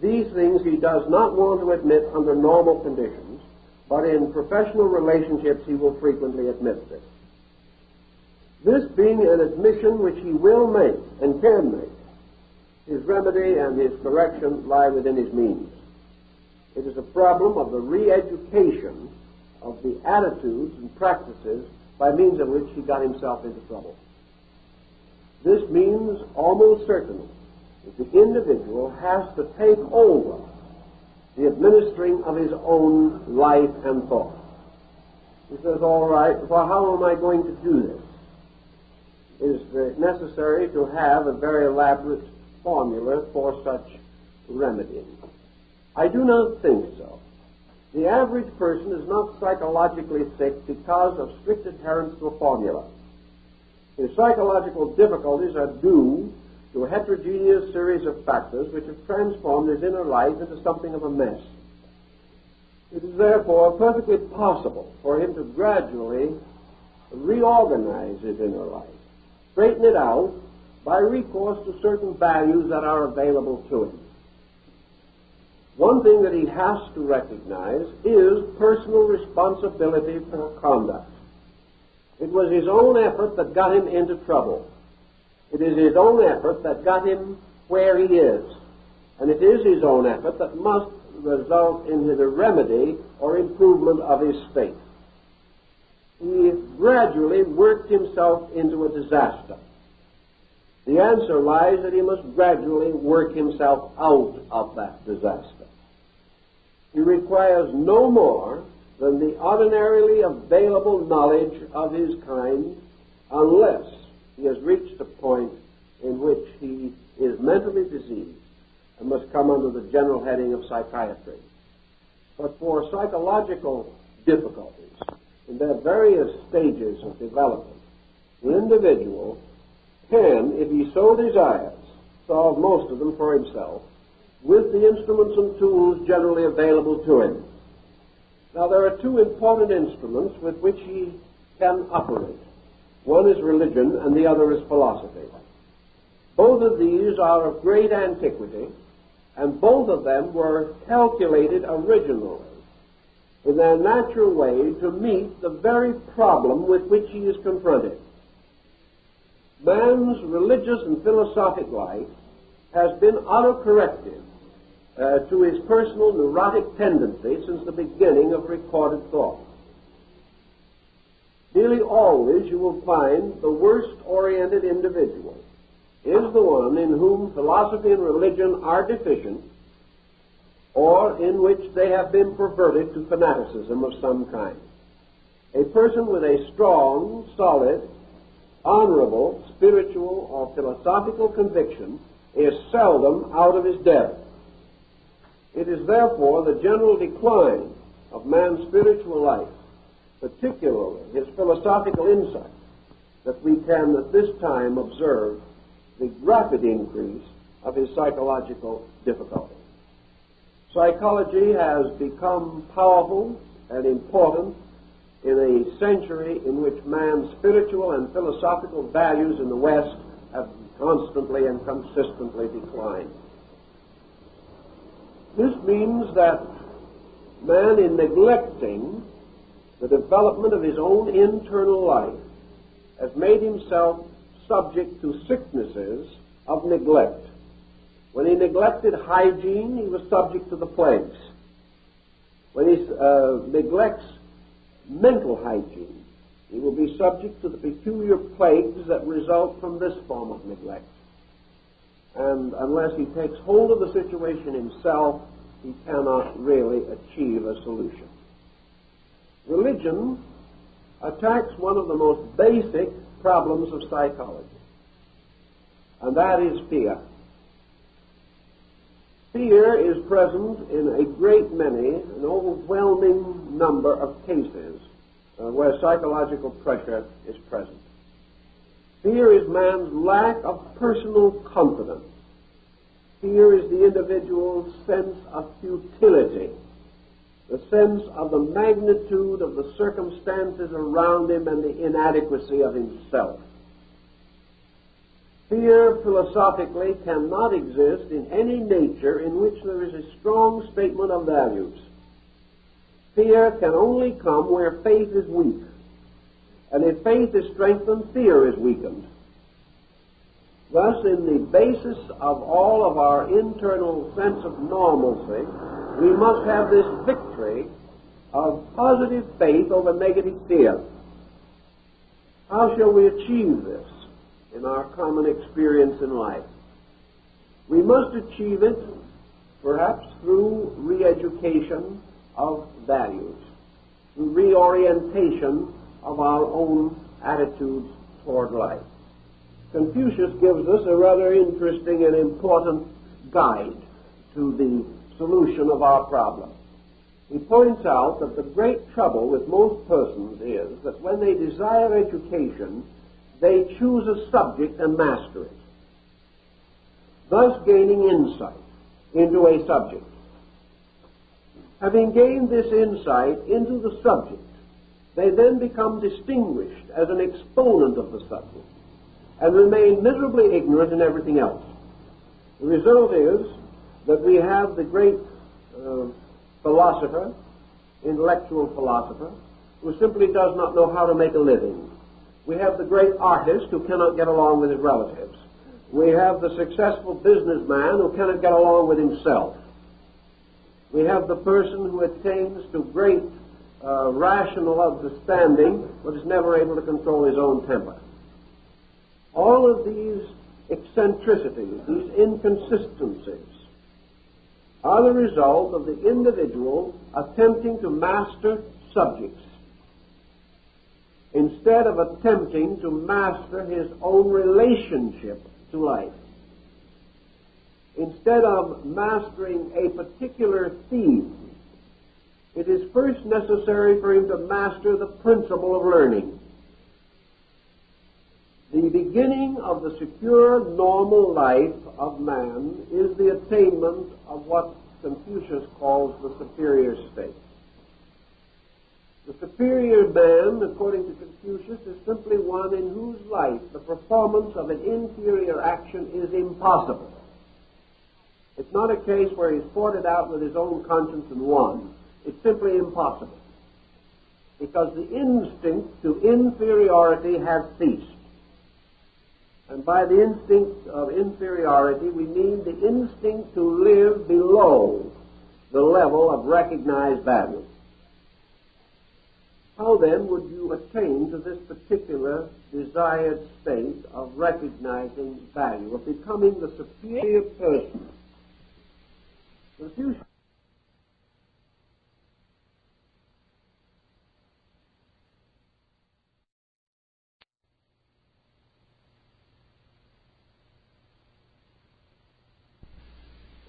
These things he does not want to admit under normal conditions, but in professional relationships he will frequently admit this. This being an admission which he will make and can make, his remedy and his correction lie within his means. It is a problem of the re-education of the attitudes and practices by means of which he got himself into trouble. This means almost certainly that the individual has to take over the administering of his own life and thought. He says, all right, well, how am I going to do this? It is necessary to have a very elaborate formula for such remedying. I do not think so. The average person is not psychologically sick because of strict adherence to a formula. His psychological difficulties are due to a heterogeneous series of factors which have transformed his inner life into something of a mess. It is therefore perfectly possible for him to gradually reorganize his inner life, straighten it out by recourse to certain values that are available to him. One thing that he has to recognize is personal responsibility for conduct. It was his own effort that got him into trouble. It is his own effort that got him where he is. And it is his own effort that must result in the remedy or improvement of his state. He gradually worked himself into a disaster. The answer lies that he must gradually work himself out of that disaster. He requires no more than the ordinarily available knowledge of his kind unless he has reached a point in which he is mentally diseased and must come under the general heading of psychiatry. But for psychological difficulties in their various stages of development, the individual can, if he so desires, solve most of them for himself with the instruments and tools generally available to him. Now, there are two important instruments with which he can operate. One is religion, and the other is philosophy. Both of these are of great antiquity, and both of them were calculated originally in their natural way to meet the very problem with which he is confronted. Man's religious and philosophic life has been autocorrective uh, to his personal neurotic tendency since the beginning of recorded thought. Nearly always you will find the worst oriented individual is the one in whom philosophy and religion are deficient or in which they have been perverted to fanaticism of some kind. A person with a strong, solid, honorable, spiritual, or philosophical conviction is seldom out of his depth. It is therefore the general decline of man's spiritual life, particularly his philosophical insight, that we can at this time observe the rapid increase of his psychological difficulties. Psychology has become powerful and important in a century in which man's spiritual and philosophical values in the West have constantly and consistently declined. This means that man, in neglecting the development of his own internal life, has made himself subject to sicknesses of neglect. When he neglected hygiene, he was subject to the plagues. When he uh, neglects mental hygiene, he will be subject to the peculiar plagues that result from this form of neglect. And unless he takes hold of the situation himself, he cannot really achieve a solution. Religion attacks one of the most basic problems of psychology, and that is fear. Fear is present in a great many, an overwhelming number of cases uh, where psychological pressure is present. Fear is man's lack of personal confidence. Fear is the individual's sense of futility, the sense of the magnitude of the circumstances around him and the inadequacy of himself. Fear, philosophically, cannot exist in any nature in which there is a strong statement of values. Fear can only come where faith is weak. And if faith is strengthened, fear is weakened. Thus, in the basis of all of our internal sense of normalcy, we must have this victory of positive faith over negative fear. How shall we achieve this in our common experience in life? We must achieve it perhaps through re-education of values, through reorientation of our own attitudes toward life. Confucius gives us a rather interesting and important guide to the solution of our problem. He points out that the great trouble with most persons is that when they desire education, they choose a subject and master it, thus gaining insight into a subject. Having gained this insight into the subject, they then become distinguished as an exponent of the subject and remain miserably ignorant in everything else. The result is that we have the great uh, philosopher, intellectual philosopher, who simply does not know how to make a living. We have the great artist who cannot get along with his relatives. We have the successful businessman who cannot get along with himself. We have the person who attains to great uh, rational understanding but is never able to control his own temper. All of these eccentricities, these inconsistencies, are the result of the individual attempting to master subjects instead of attempting to master his own relationship to life. Instead of mastering a particular theme, it is first necessary for him to master the principle of learning. The beginning of the secure, normal life of man is the attainment of what Confucius calls the superior state. The superior man, according to Confucius, is simply one in whose life the performance of an inferior action is impossible. It's not a case where he's fought it out with his own conscience and won. It's simply impossible. Because the instinct to inferiority has ceased. And by the instinct of inferiority, we mean the instinct to live below the level of recognized value. How then would you attain to this particular desired state of recognizing value, of becoming the superior person?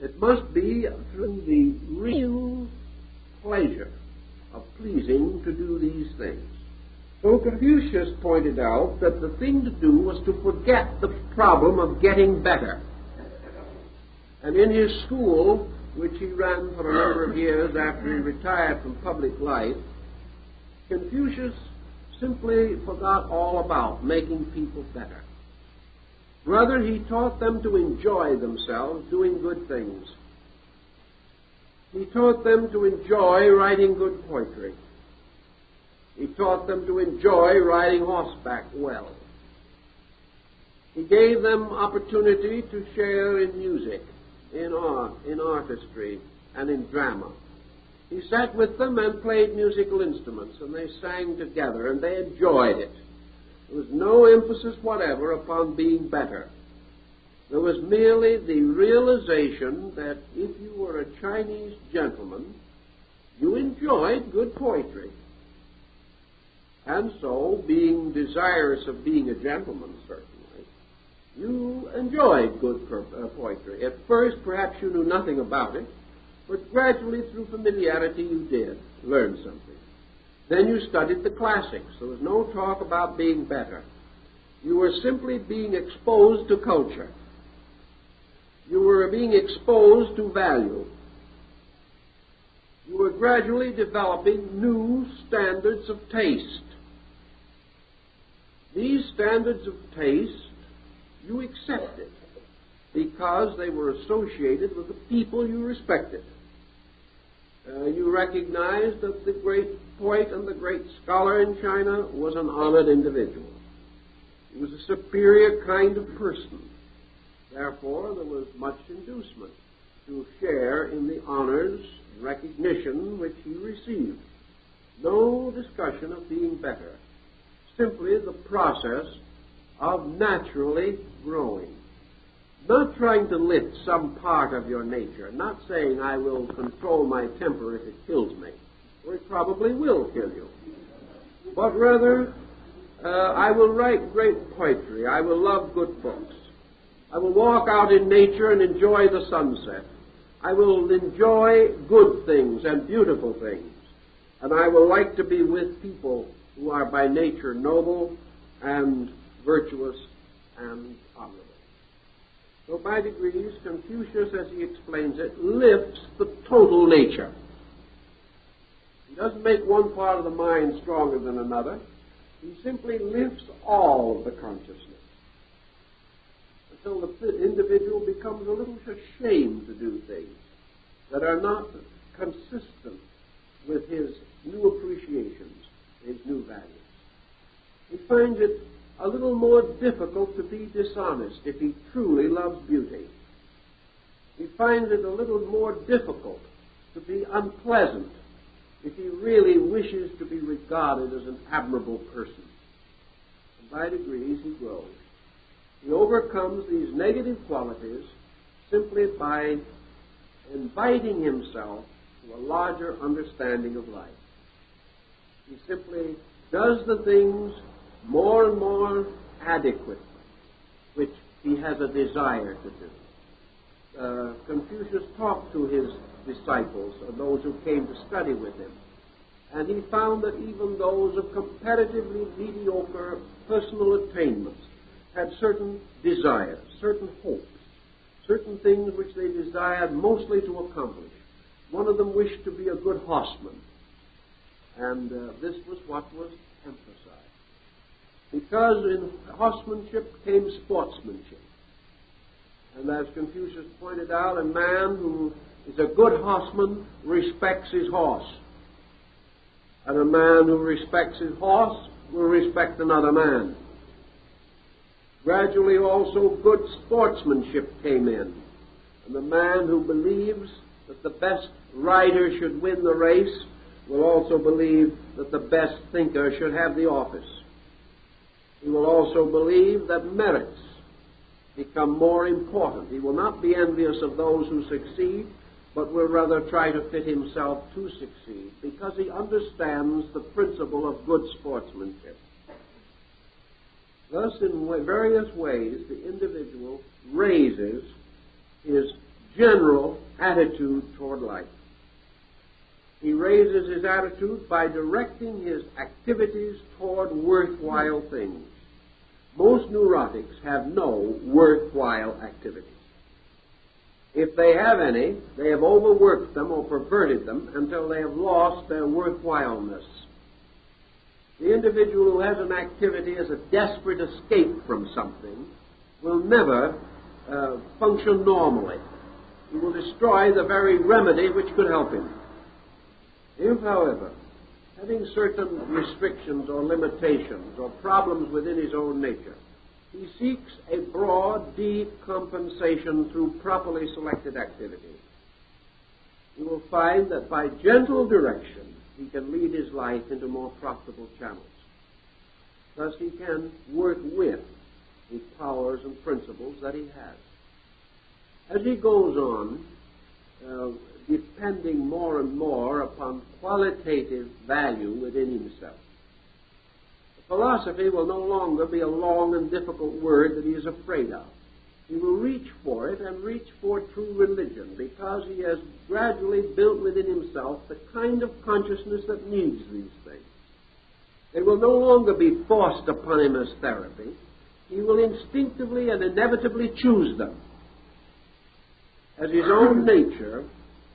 It must be through the real pleasure of pleasing to do these things. So Confucius pointed out that the thing to do was to forget the problem of getting better. And in his school, which he ran for a number of years after he retired from public life, Confucius simply forgot all about making people better. Rather, he taught them to enjoy themselves doing good things. He taught them to enjoy writing good poetry. He taught them to enjoy riding horseback well. He gave them opportunity to share in music, in art, in artistry, and in drama. He sat with them and played musical instruments, and they sang together, and they enjoyed it. There was no emphasis whatever upon being better. There was merely the realization that if you were a Chinese gentleman, you enjoyed good poetry. And so, being desirous of being a gentleman, certainly, you enjoyed good uh, poetry. At first, perhaps you knew nothing about it, but gradually, through familiarity, you did learn something. Then you studied the classics. There was no talk about being better. You were simply being exposed to culture. You were being exposed to value. You were gradually developing new standards of taste. These standards of taste you accepted because they were associated with the people you respected. Uh, you recognized that the great poet and the great scholar in China was an honored individual. He was a superior kind of person. Therefore, there was much inducement to share in the honors and recognition which he received. No discussion of being better. Simply the process of naturally growing. Not trying to lift some part of your nature, not saying I will control my temper if it kills me, or it probably will kill you, but rather uh, I will write great poetry, I will love good books, I will walk out in nature and enjoy the sunset, I will enjoy good things and beautiful things, and I will like to be with people who are by nature noble and virtuous and honorable. So by degrees, Confucius, as he explains it, lifts the total nature. He doesn't make one part of the mind stronger than another. He simply lifts all of the consciousness until the individual becomes a little ashamed to do things that are not consistent with his new appreciations, his new values. He finds it a little more difficult to be dishonest if he truly loves beauty. He finds it a little more difficult to be unpleasant if he really wishes to be regarded as an admirable person. And by degrees he grows. He overcomes these negative qualities simply by inviting himself to a larger understanding of life. He simply does the things more and more adequate, which he has a desire to do. Uh, Confucius talked to his disciples, or those who came to study with him, and he found that even those of comparatively mediocre personal attainments had certain desires, certain hopes, certain things which they desired mostly to accomplish. One of them wished to be a good horseman, and uh, this was what was emphasized. Because in horsemanship came sportsmanship. And as Confucius pointed out, a man who is a good horseman respects his horse. And a man who respects his horse will respect another man. Gradually also good sportsmanship came in. And the man who believes that the best rider should win the race will also believe that the best thinker should have the office. He will also believe that merits become more important. He will not be envious of those who succeed, but will rather try to fit himself to succeed because he understands the principle of good sportsmanship. Thus, in various ways, the individual raises his general attitude toward life. He raises his attitude by directing his activities toward worthwhile things. Most neurotics have no worthwhile activities. If they have any, they have overworked them or perverted them until they have lost their worthwhileness. The individual who has an activity as a desperate escape from something will never uh, function normally. He will destroy the very remedy which could help him. If, however, having certain restrictions or limitations or problems within his own nature, he seeks a broad, deep compensation through properly selected activity. He will find that by gentle direction he can lead his life into more profitable channels. Thus he can work with the powers and principles that he has. As he goes on, uh, depending more and more upon qualitative value within himself, Philosophy will no longer be a long and difficult word that he is afraid of. He will reach for it and reach for true religion because he has gradually built within himself the kind of consciousness that needs these things. They will no longer be forced upon him as therapy. He will instinctively and inevitably choose them. As his own nature,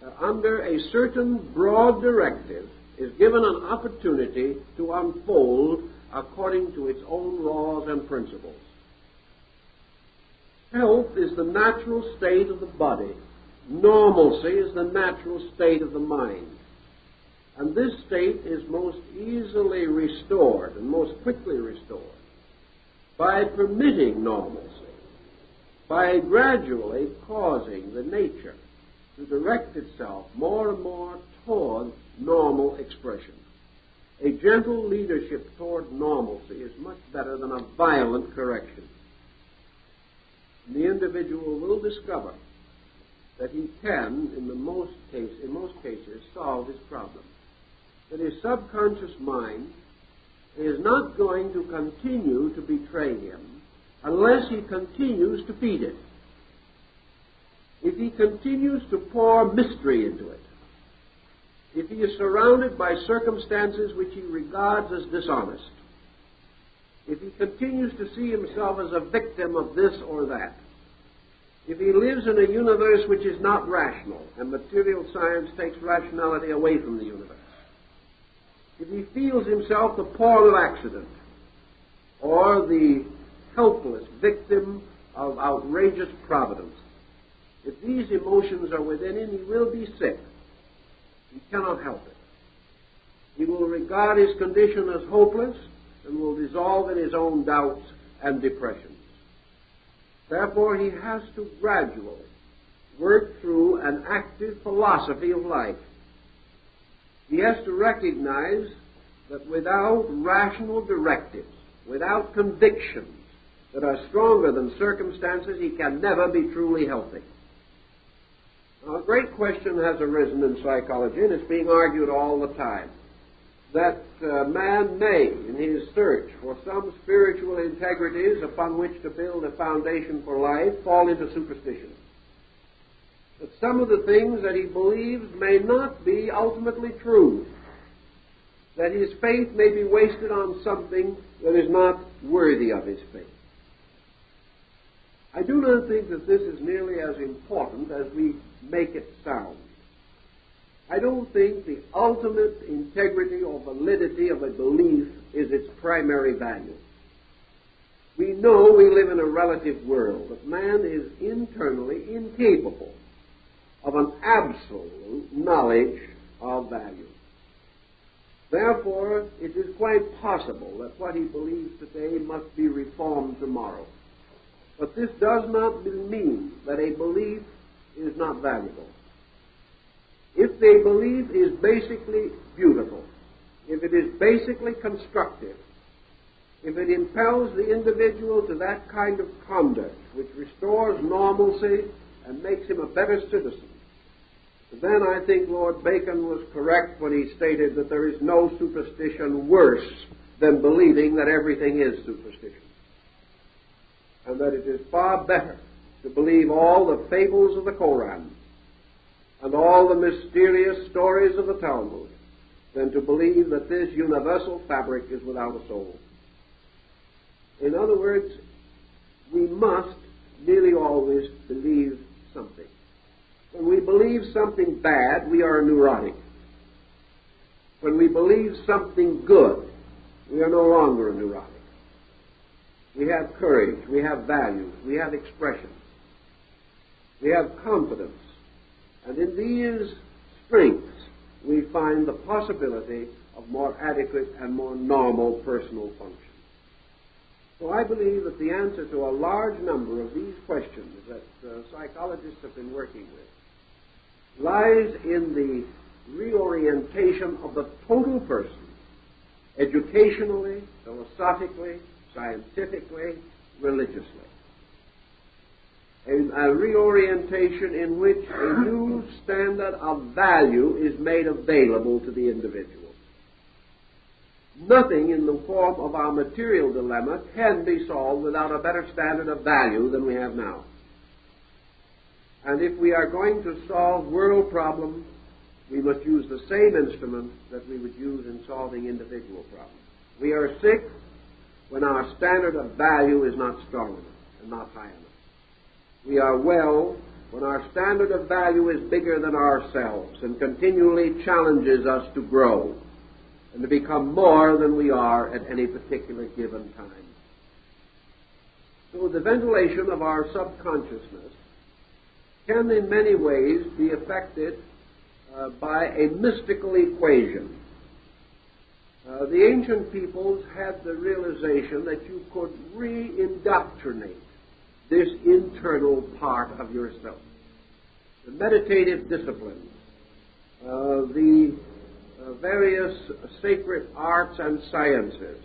Uh, under a certain broad directive, is given an opportunity to unfold according to its own laws and principles. Health is the natural state of the body. Normalcy is the natural state of the mind. And this state is most easily restored and most quickly restored by permitting normalcy, by gradually causing the nature to direct itself more and more toward normal expression. A gentle leadership toward normalcy is much better than a violent correction. And the individual will discover that he can, in the most case, in most cases, solve his problem. That his subconscious mind is not going to continue to betray him unless he continues to feed it. If he continues to pour mystery into it, if he is surrounded by circumstances which he regards as dishonest, if he continues to see himself as a victim of this or that, if he lives in a universe which is not rational, and material science takes rationality away from the universe, if he feels himself the pawn of accident, or the helpless victim of outrageous providence, if these emotions are within him, he will be sick. He cannot help it. He will regard his condition as hopeless and will dissolve in his own doubts and depressions. Therefore, he has to gradually work through an active philosophy of life. He has to recognize that without rational directives, without convictions that are stronger than circumstances, he can never be truly healthy. A great question has arisen in psychology, and it's being argued all the time, that uh, man may, in his search for some spiritual integrities upon which to build a foundation for life, fall into superstition. That some of the things that he believes may not be ultimately true. That his faith may be wasted on something that is not worthy of his faith. I do not think that this is nearly as important as we make it sound. I don't think the ultimate integrity or validity of a belief is its primary value. We know we live in a relative world, but man is internally incapable of an absolute knowledge of value. Therefore, it is quite possible that what he believes today must be reformed tomorrow. But this does not mean that a belief is not valuable. If they believe is basically beautiful, if it is basically constructive, if it impels the individual to that kind of conduct which restores normalcy and makes him a better citizen, then I think Lord Bacon was correct when he stated that there is no superstition worse than believing that everything is superstition and that it is far better to believe all the fables of the Koran and all the mysterious stories of the Talmud than to believe that this universal fabric is without a soul. In other words, we must nearly always believe something. When we believe something bad, we are neurotic. When we believe something good, we are no longer a neurotic. We have courage, we have values, we have expression, we have confidence. And in these strengths, we find the possibility of more adequate and more normal personal function. So I believe that the answer to a large number of these questions that uh, psychologists have been working with lies in the reorientation of the total person, educationally, philosophically, scientifically, religiously. A, a reorientation in which a new standard of value is made available to the individual. Nothing in the form of our material dilemma can be solved without a better standard of value than we have now. And if we are going to solve world problems, we must use the same instrument that we would use in solving individual problems. We are sick when our standard of value is not strong enough and not high enough. We are well when our standard of value is bigger than ourselves and continually challenges us to grow and to become more than we are at any particular given time. So the ventilation of our subconsciousness can in many ways be affected uh, by a mystical equation. Uh, the ancient peoples had the realization that you could re-indoctrinate this internal part of yourself. The meditative disciplines, uh, the uh, various sacred arts and sciences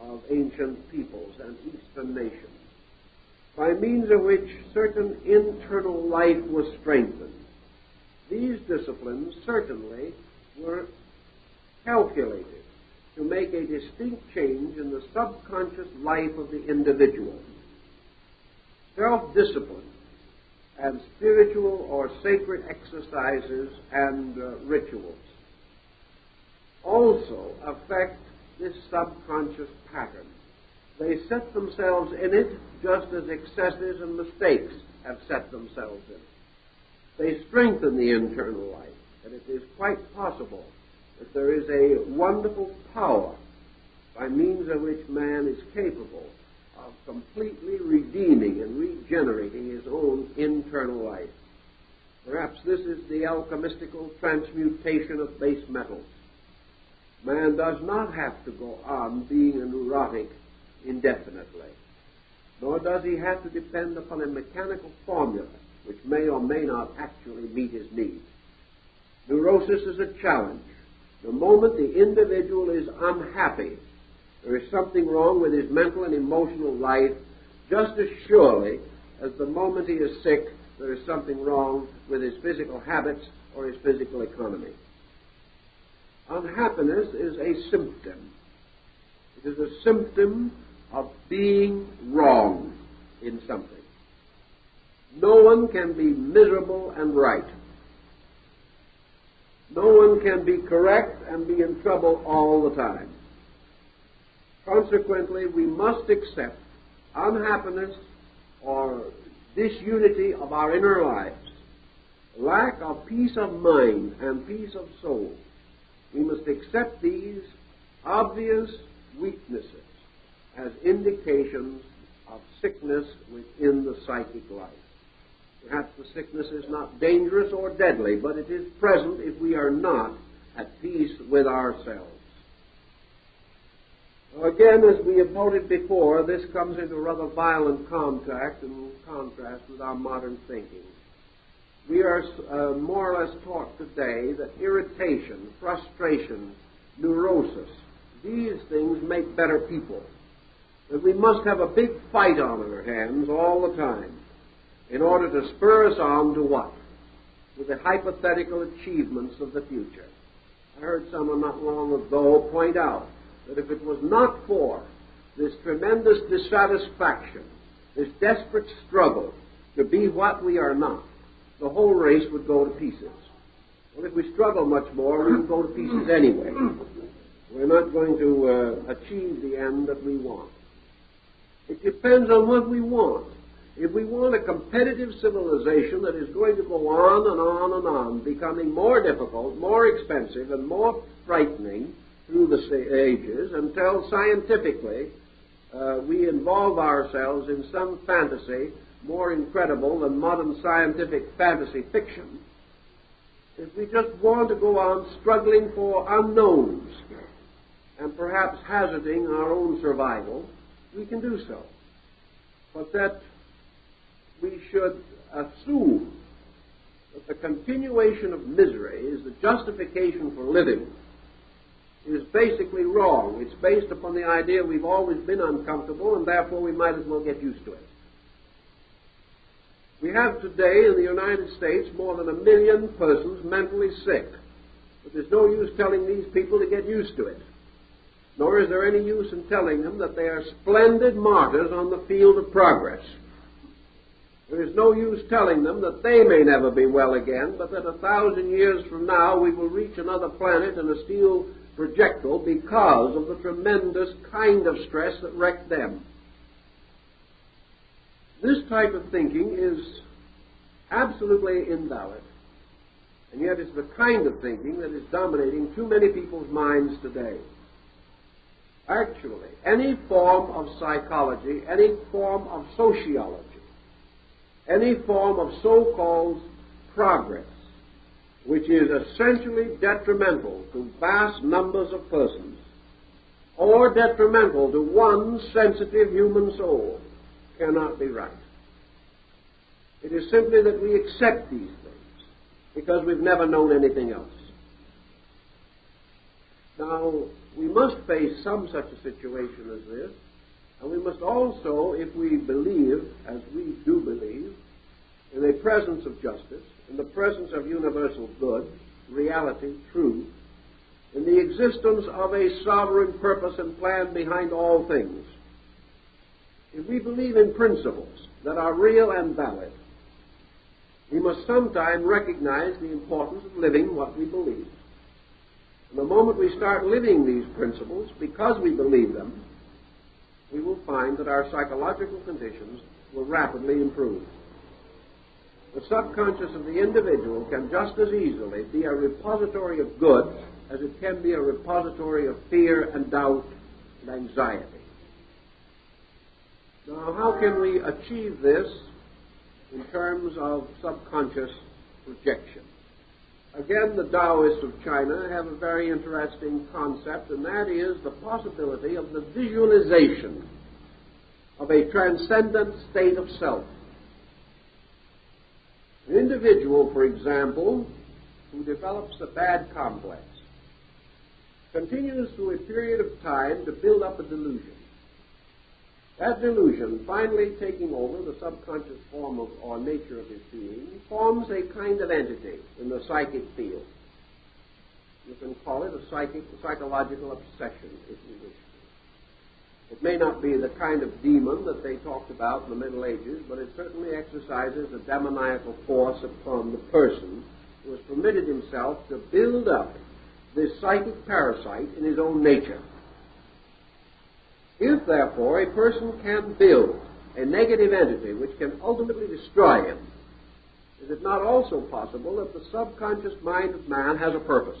of ancient peoples and Eastern nations, by means of which certain internal life was strengthened. These disciplines certainly were calculated to make a distinct change in the subconscious life of the individual. Self discipline and spiritual or sacred exercises and uh, rituals also affect this subconscious pattern. They set themselves in it just as excesses and mistakes have set themselves in it. They strengthen the internal life, and it is quite possible that there is a wonderful power by means of which man is capable of completely redeeming and regenerating his own internal life. Perhaps this is the alchemistical transmutation of base metals Man does not have to go on being a neurotic indefinitely, nor does he have to depend upon a mechanical formula which may or may not actually meet his needs. Neurosis is a challenge. The moment the individual is unhappy, there is something wrong with his mental and emotional life just as surely as the moment he is sick, there is something wrong with his physical habits or his physical economy. Unhappiness is a symptom. It is a symptom of being wrong in something. No one can be miserable and right. No one can be correct and be in trouble all the time. Consequently, we must accept unhappiness or disunity of our inner lives, lack of peace of mind and peace of soul we must accept these obvious weaknesses as indications of sickness within the psychic life. Perhaps the sickness is not dangerous or deadly, but it is present if we are not at peace with ourselves. Again, as we have noted before, this comes into rather violent contact and contrast with our modern thinking we are uh, more or less taught today that irritation, frustration, neurosis, these things make better people. That we must have a big fight on our hands all the time in order to spur us on to what? To the hypothetical achievements of the future. I heard someone not long ago point out that if it was not for this tremendous dissatisfaction, this desperate struggle to be what we are not, the whole race would go to pieces. Well, if we struggle much more, we will go to pieces anyway. We're not going to uh, achieve the end that we want. It depends on what we want. If we want a competitive civilization that is going to go on and on and on, becoming more difficult, more expensive, and more frightening through the ages until scientifically uh, we involve ourselves in some fantasy more incredible than modern scientific fantasy fiction, if we just want to go on struggling for unknowns and perhaps hazarding our own survival, we can do so. But that we should assume that the continuation of misery is the justification for living is basically wrong. It's based upon the idea we've always been uncomfortable and therefore we might as well get used to it. We have today in the United States more than a million persons mentally sick. But there's no use telling these people to get used to it. Nor is there any use in telling them that they are splendid martyrs on the field of progress. There is no use telling them that they may never be well again, but that a thousand years from now we will reach another planet and a steel projectile because of the tremendous kind of stress that wrecked them. This type of thinking is absolutely invalid. And yet it's the kind of thinking that is dominating too many people's minds today. Actually, any form of psychology, any form of sociology, any form of so-called progress, which is essentially detrimental to vast numbers of persons, or detrimental to one sensitive human soul, cannot be right. It is simply that we accept these things because we've never known anything else. Now, we must face some such a situation as this, and we must also, if we believe, as we do believe, in the presence of justice, in the presence of universal good, reality, truth, in the existence of a sovereign purpose and plan behind all things, if we believe in principles that are real and valid, we must sometime recognize the importance of living what we believe. And the moment we start living these principles, because we believe them, we will find that our psychological conditions will rapidly improve. The subconscious of the individual can just as easily be a repository of good as it can be a repository of fear and doubt and anxiety. Now, how can we achieve this in terms of subconscious projection? Again, the Taoists of China have a very interesting concept, and that is the possibility of the visualization of a transcendent state of self. An individual, for example, who develops a bad complex continues through a period of time to build up a delusion. That delusion, finally taking over the subconscious form of, or nature of his being, forms a kind of entity in the psychic field. You can call it a psychic, psychological obsession, if you wish. It may not be the kind of demon that they talked about in the Middle Ages, but it certainly exercises a demoniacal force upon the person who has permitted himself to build up this psychic parasite in his own nature. If, therefore, a person can build a negative entity which can ultimately destroy him, is it not also possible that the subconscious mind of man has a purpose?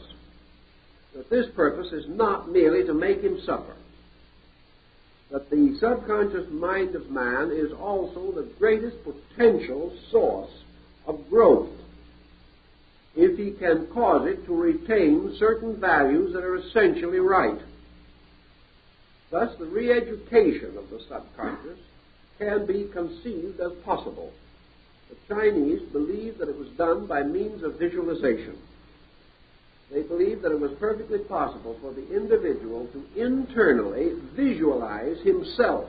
That this purpose is not merely to make him suffer. That the subconscious mind of man is also the greatest potential source of growth if he can cause it to retain certain values that are essentially right. Thus, the re-education of the subconscious can be conceived as possible. The Chinese believed that it was done by means of visualization. They believed that it was perfectly possible for the individual to internally visualize himself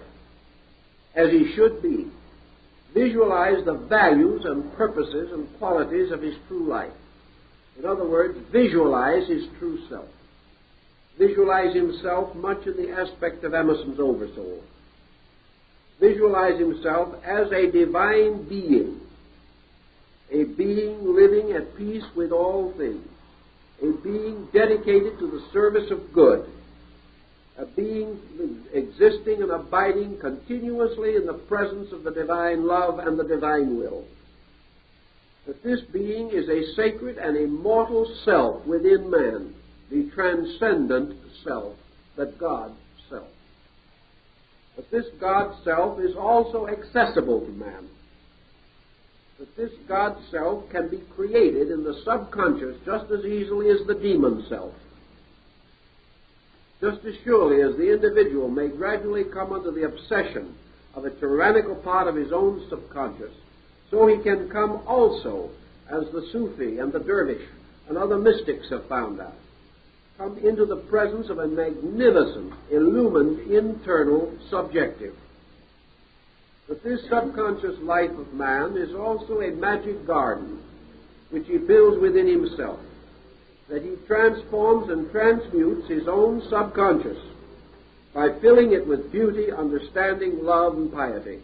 as he should be, visualize the values and purposes and qualities of his true life. In other words, visualize his true self visualize himself much in the aspect of Emerson's oversoul. Visualize himself as a divine being, a being living at peace with all things, a being dedicated to the service of good, a being existing and abiding continuously in the presence of the divine love and the divine will. That this being is a sacred and immortal self within man, the transcendent self, that God self. But this God self is also accessible to man. That this God self can be created in the subconscious just as easily as the demon self. Just as surely as the individual may gradually come under the obsession of a tyrannical part of his own subconscious, so he can come also, as the Sufi and the Dervish and other mystics have found out, come into the presence of a magnificent, illumined internal subjective. But this subconscious life of man is also a magic garden which he builds within himself, that he transforms and transmutes his own subconscious by filling it with beauty, understanding, love, and piety.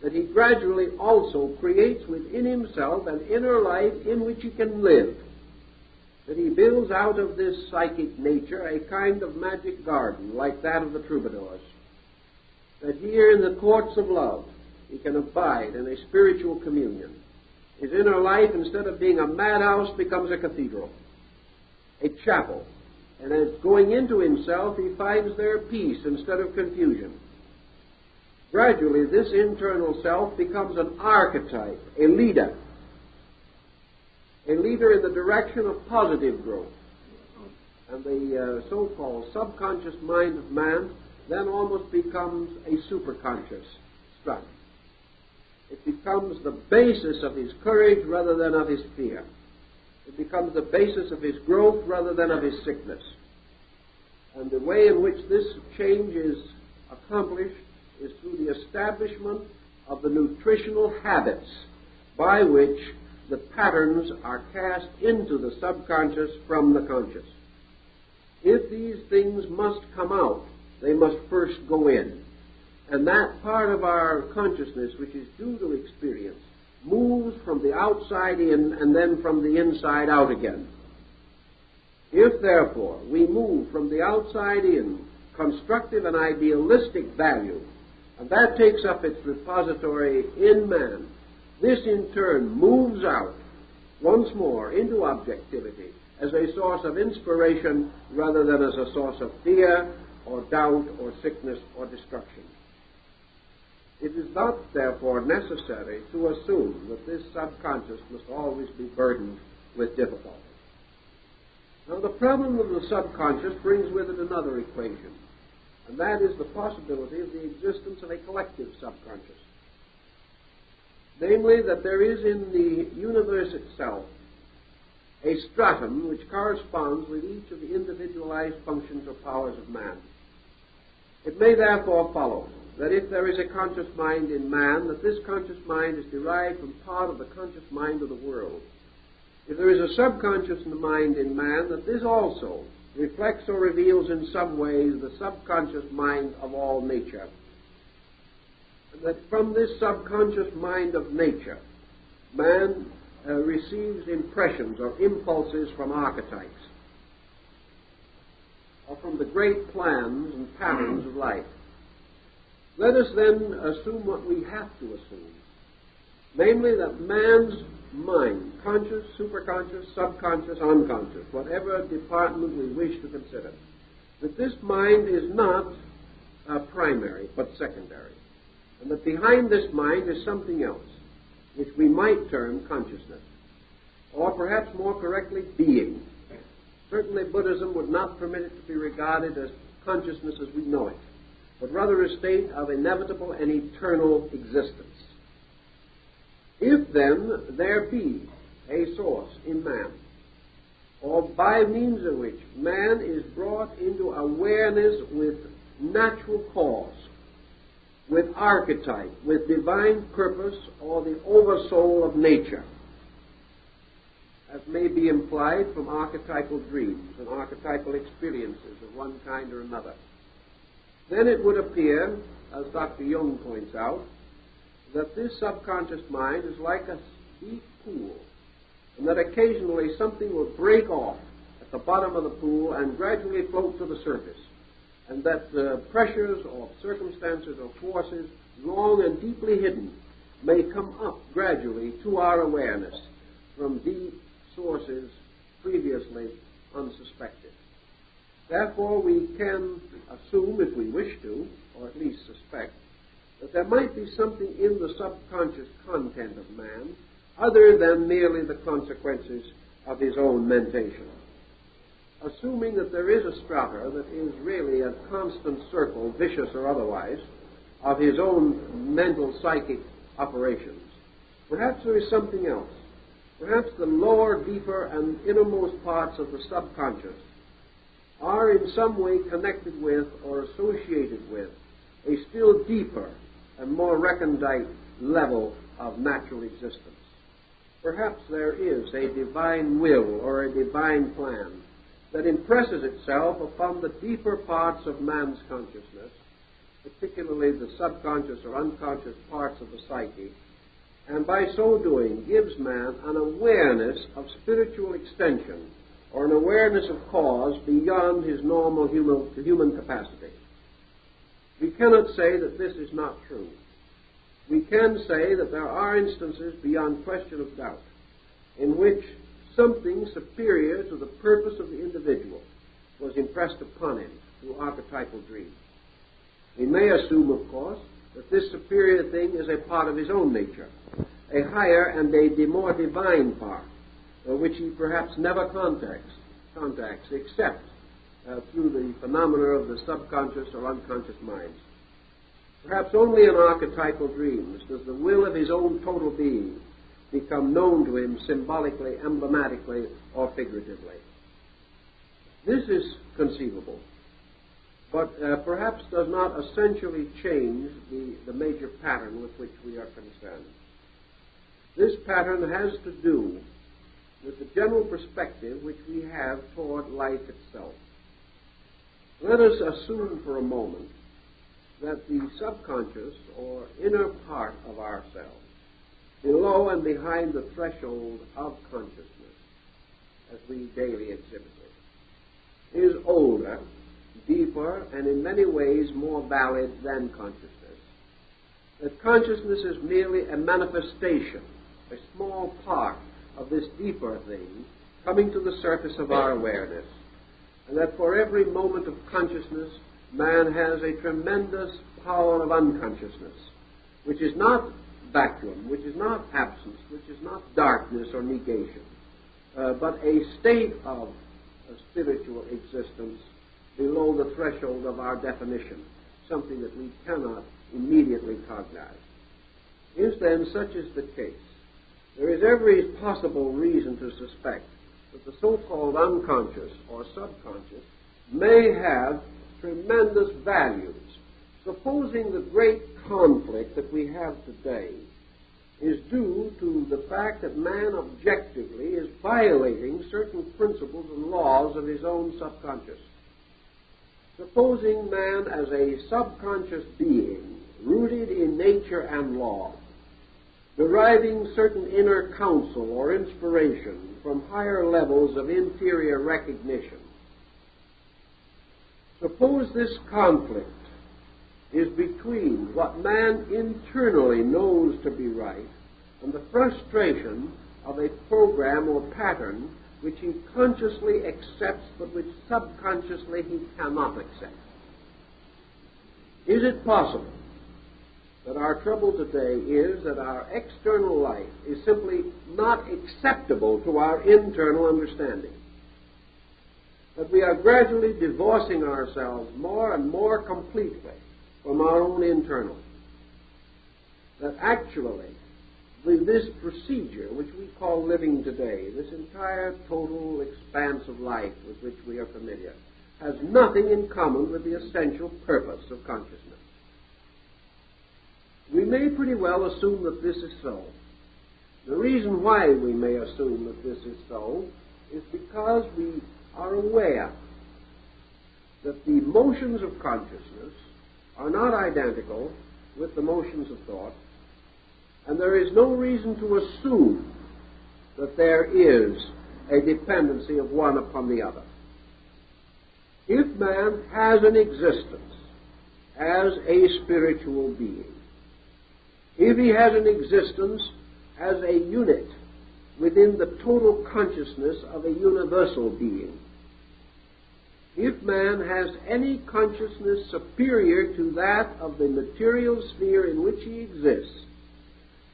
That he gradually also creates within himself an inner life in which he can live that he builds out of this psychic nature a kind of magic garden like that of the troubadours. That here in the courts of love he can abide in a spiritual communion. His inner life, instead of being a madhouse, becomes a cathedral, a chapel. And as going into himself, he finds there peace instead of confusion. Gradually, this internal self becomes an archetype, a leader, a leader in the direction of positive growth. And the uh, so-called subconscious mind of man then almost becomes a superconscious structure. It becomes the basis of his courage rather than of his fear. It becomes the basis of his growth rather than of his sickness. And the way in which this change is accomplished is through the establishment of the nutritional habits by which the patterns are cast into the subconscious from the conscious. If these things must come out, they must first go in. And that part of our consciousness which is due to experience moves from the outside in and then from the inside out again. If, therefore, we move from the outside in constructive and idealistic value, and that takes up its repository in man, this in turn moves out once more into objectivity as a source of inspiration rather than as a source of fear or doubt or sickness or destruction. It is not, therefore, necessary to assume that this subconscious must always be burdened with difficulty. Now, the problem of the subconscious brings with it another equation, and that is the possibility of the existence of a collective subconscious namely that there is in the universe itself a stratum which corresponds with each of the individualized functions or powers of man. It may therefore follow that if there is a conscious mind in man, that this conscious mind is derived from part of the conscious mind of the world. If there is a subconscious mind in man, that this also reflects or reveals in some ways the subconscious mind of all nature And that from this subconscious mind of nature, man uh, receives impressions or impulses from archetypes, or from the great plans and patterns of life. Let us then assume what we have to assume, namely that man's mind, conscious, superconscious, subconscious, unconscious, whatever department we wish to consider, that this mind is not uh, primary but secondary and that behind this mind is something else, which we might term consciousness, or perhaps more correctly, being. Certainly, Buddhism would not permit it to be regarded as consciousness as we know it, but rather a state of inevitable and eternal existence. If then there be a source in man, or by means of which man is brought into awareness with natural cause, with archetype, with divine purpose, or the oversoul of nature, as may be implied from archetypal dreams and archetypal experiences of one kind or another. Then it would appear, as Dr. Jung points out, that this subconscious mind is like a deep pool, and that occasionally something will break off at the bottom of the pool and gradually float to the surface, and that the pressures or circumstances or forces long and deeply hidden may come up gradually to our awareness from deep sources previously unsuspected. Therefore, we can assume, if we wish to, or at least suspect, that there might be something in the subconscious content of man other than merely the consequences of his own mentation. Assuming that there is a strata that is really a constant circle, vicious or otherwise, of his own mental psychic operations, perhaps there is something else. Perhaps the lower, deeper, and innermost parts of the subconscious are in some way connected with or associated with a still deeper and more recondite level of natural existence. Perhaps there is a divine will or a divine plan that impresses itself upon the deeper parts of man's consciousness, particularly the subconscious or unconscious parts of the psyche, and by so doing gives man an awareness of spiritual extension or an awareness of cause beyond his normal human, human capacity. We cannot say that this is not true. We can say that there are instances beyond question of doubt in which something superior to the purpose of the individual was impressed upon him through archetypal dreams. We may assume, of course, that this superior thing is a part of his own nature, a higher and a more divine part, uh, which he perhaps never contacts, contacts except uh, through the phenomena of the subconscious or unconscious minds. Perhaps only in archetypal dreams does the will of his own total being become known to him symbolically, emblematically, or figuratively. This is conceivable, but uh, perhaps does not essentially change the, the major pattern with which we are concerned. This pattern has to do with the general perspective which we have toward life itself. Let us assume for a moment that the subconscious or inner part of ourselves, below and behind the threshold of consciousness, as we daily exhibit it, is older, deeper, and in many ways more valid than consciousness. That consciousness is merely a manifestation, a small part of this deeper thing coming to the surface of our awareness. And that for every moment of consciousness, man has a tremendous power of unconsciousness, which is not vacuum, which is not absence, which is not darkness or negation, uh, but a state of a spiritual existence below the threshold of our definition, something that we cannot immediately cognize. If then such is the case, there is every possible reason to suspect that the so-called unconscious or subconscious may have tremendous values. Supposing the great conflict that we have today is due to the fact that man objectively is violating certain principles and laws of his own subconscious. Supposing man as a subconscious being, rooted in nature and law, deriving certain inner counsel or inspiration from higher levels of interior recognition. Suppose this conflict is between what man internally knows to be right and the frustration of a program or pattern which he consciously accepts but which subconsciously he cannot accept. Is it possible that our trouble today is that our external life is simply not acceptable to our internal understanding. That we are gradually divorcing ourselves more and more completely from our own internal. That actually, this procedure, which we call living today, this entire total expanse of life with which we are familiar, has nothing in common with the essential purpose of consciousness. We may pretty well assume that this is so. The reason why we may assume that this is so is because we are aware that the motions of consciousness are not identical with the motions of thought, And there is no reason to assume that there is a dependency of one upon the other. If man has an existence as a spiritual being, if he has an existence as a unit within the total consciousness of a universal being, if man has any consciousness superior to that of the material sphere in which he exists,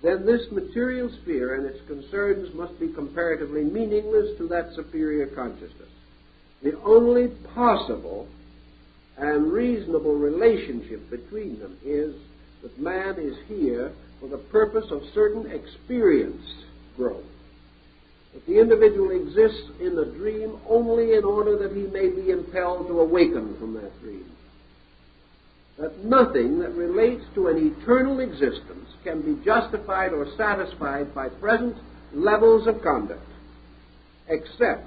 then this material sphere and its concerns must be comparatively meaningless to that superior consciousness. The only possible and reasonable relationship between them is that man is here for the purpose of certain experience growth. That the individual exists in the dream only in order that he may be impelled to awaken from that dream that nothing that relates to an eternal existence can be justified or satisfied by present levels of conduct except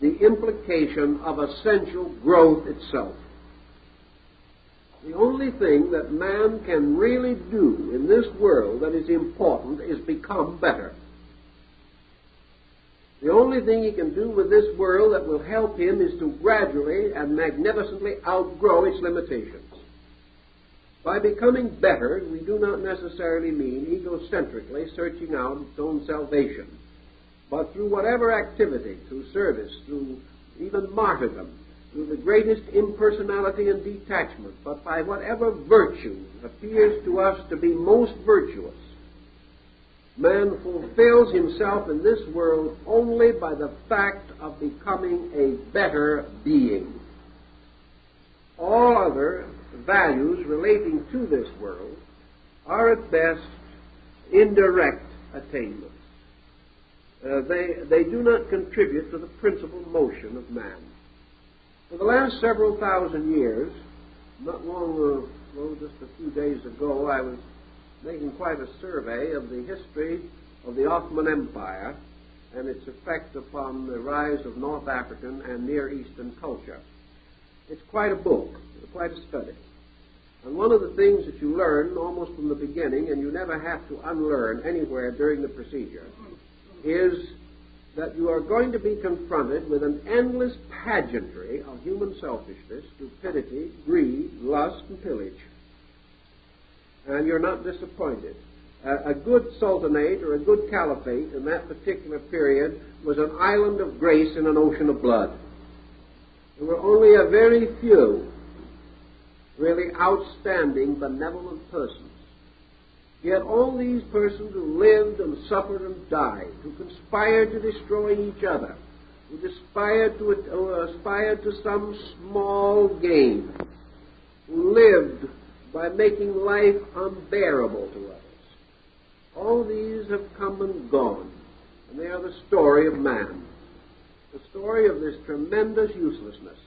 the implication of essential growth itself. The only thing that man can really do in this world that is important is become better. The only thing he can do with this world that will help him is to gradually and magnificently outgrow its limitations. By becoming better, we do not necessarily mean egocentrically searching out its own salvation, but through whatever activity, through service, through even martyrdom, through the greatest impersonality and detachment, but by whatever virtue appears to us to be most virtuous. Man fulfills himself in this world only by the fact of becoming a better being. All other values relating to this world are at best indirect attainments. Uh, they, they do not contribute to the principal motion of man. For the last several thousand years, not long ago, just a few days ago, I was making quite a survey of the history of the Ottoman Empire and its effect upon the rise of North African and Near Eastern culture. It's quite a book, quite a study. And one of the things that you learn almost from the beginning, and you never have to unlearn anywhere during the procedure, is that you are going to be confronted with an endless pageantry of human selfishness, stupidity, greed, lust, and pillage. And you're not disappointed. a good sultanate or a good caliphate in that particular period was an island of grace in an ocean of blood. There were only a very few really outstanding, benevolent persons. Yet all these persons who lived and suffered and died, who conspired to destroy each other, who aspired to, uh, who aspired to some small gain, who lived by making life unbearable to others. All these have come and gone, and they are the story of man, the story of this tremendous uselessness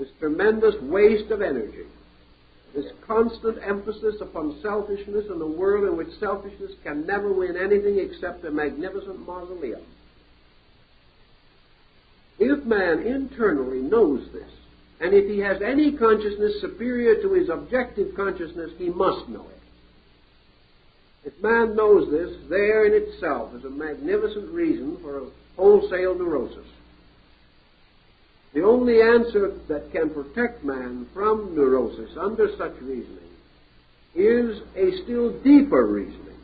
this tremendous waste of energy, this constant emphasis upon selfishness in a world in which selfishness can never win anything except a magnificent mausoleum. If man internally knows this, and if he has any consciousness superior to his objective consciousness, he must know it. If man knows this, there in itself is a magnificent reason for a wholesale neurosis. The only answer that can protect man from neurosis under such reasoning is a still deeper reasoning,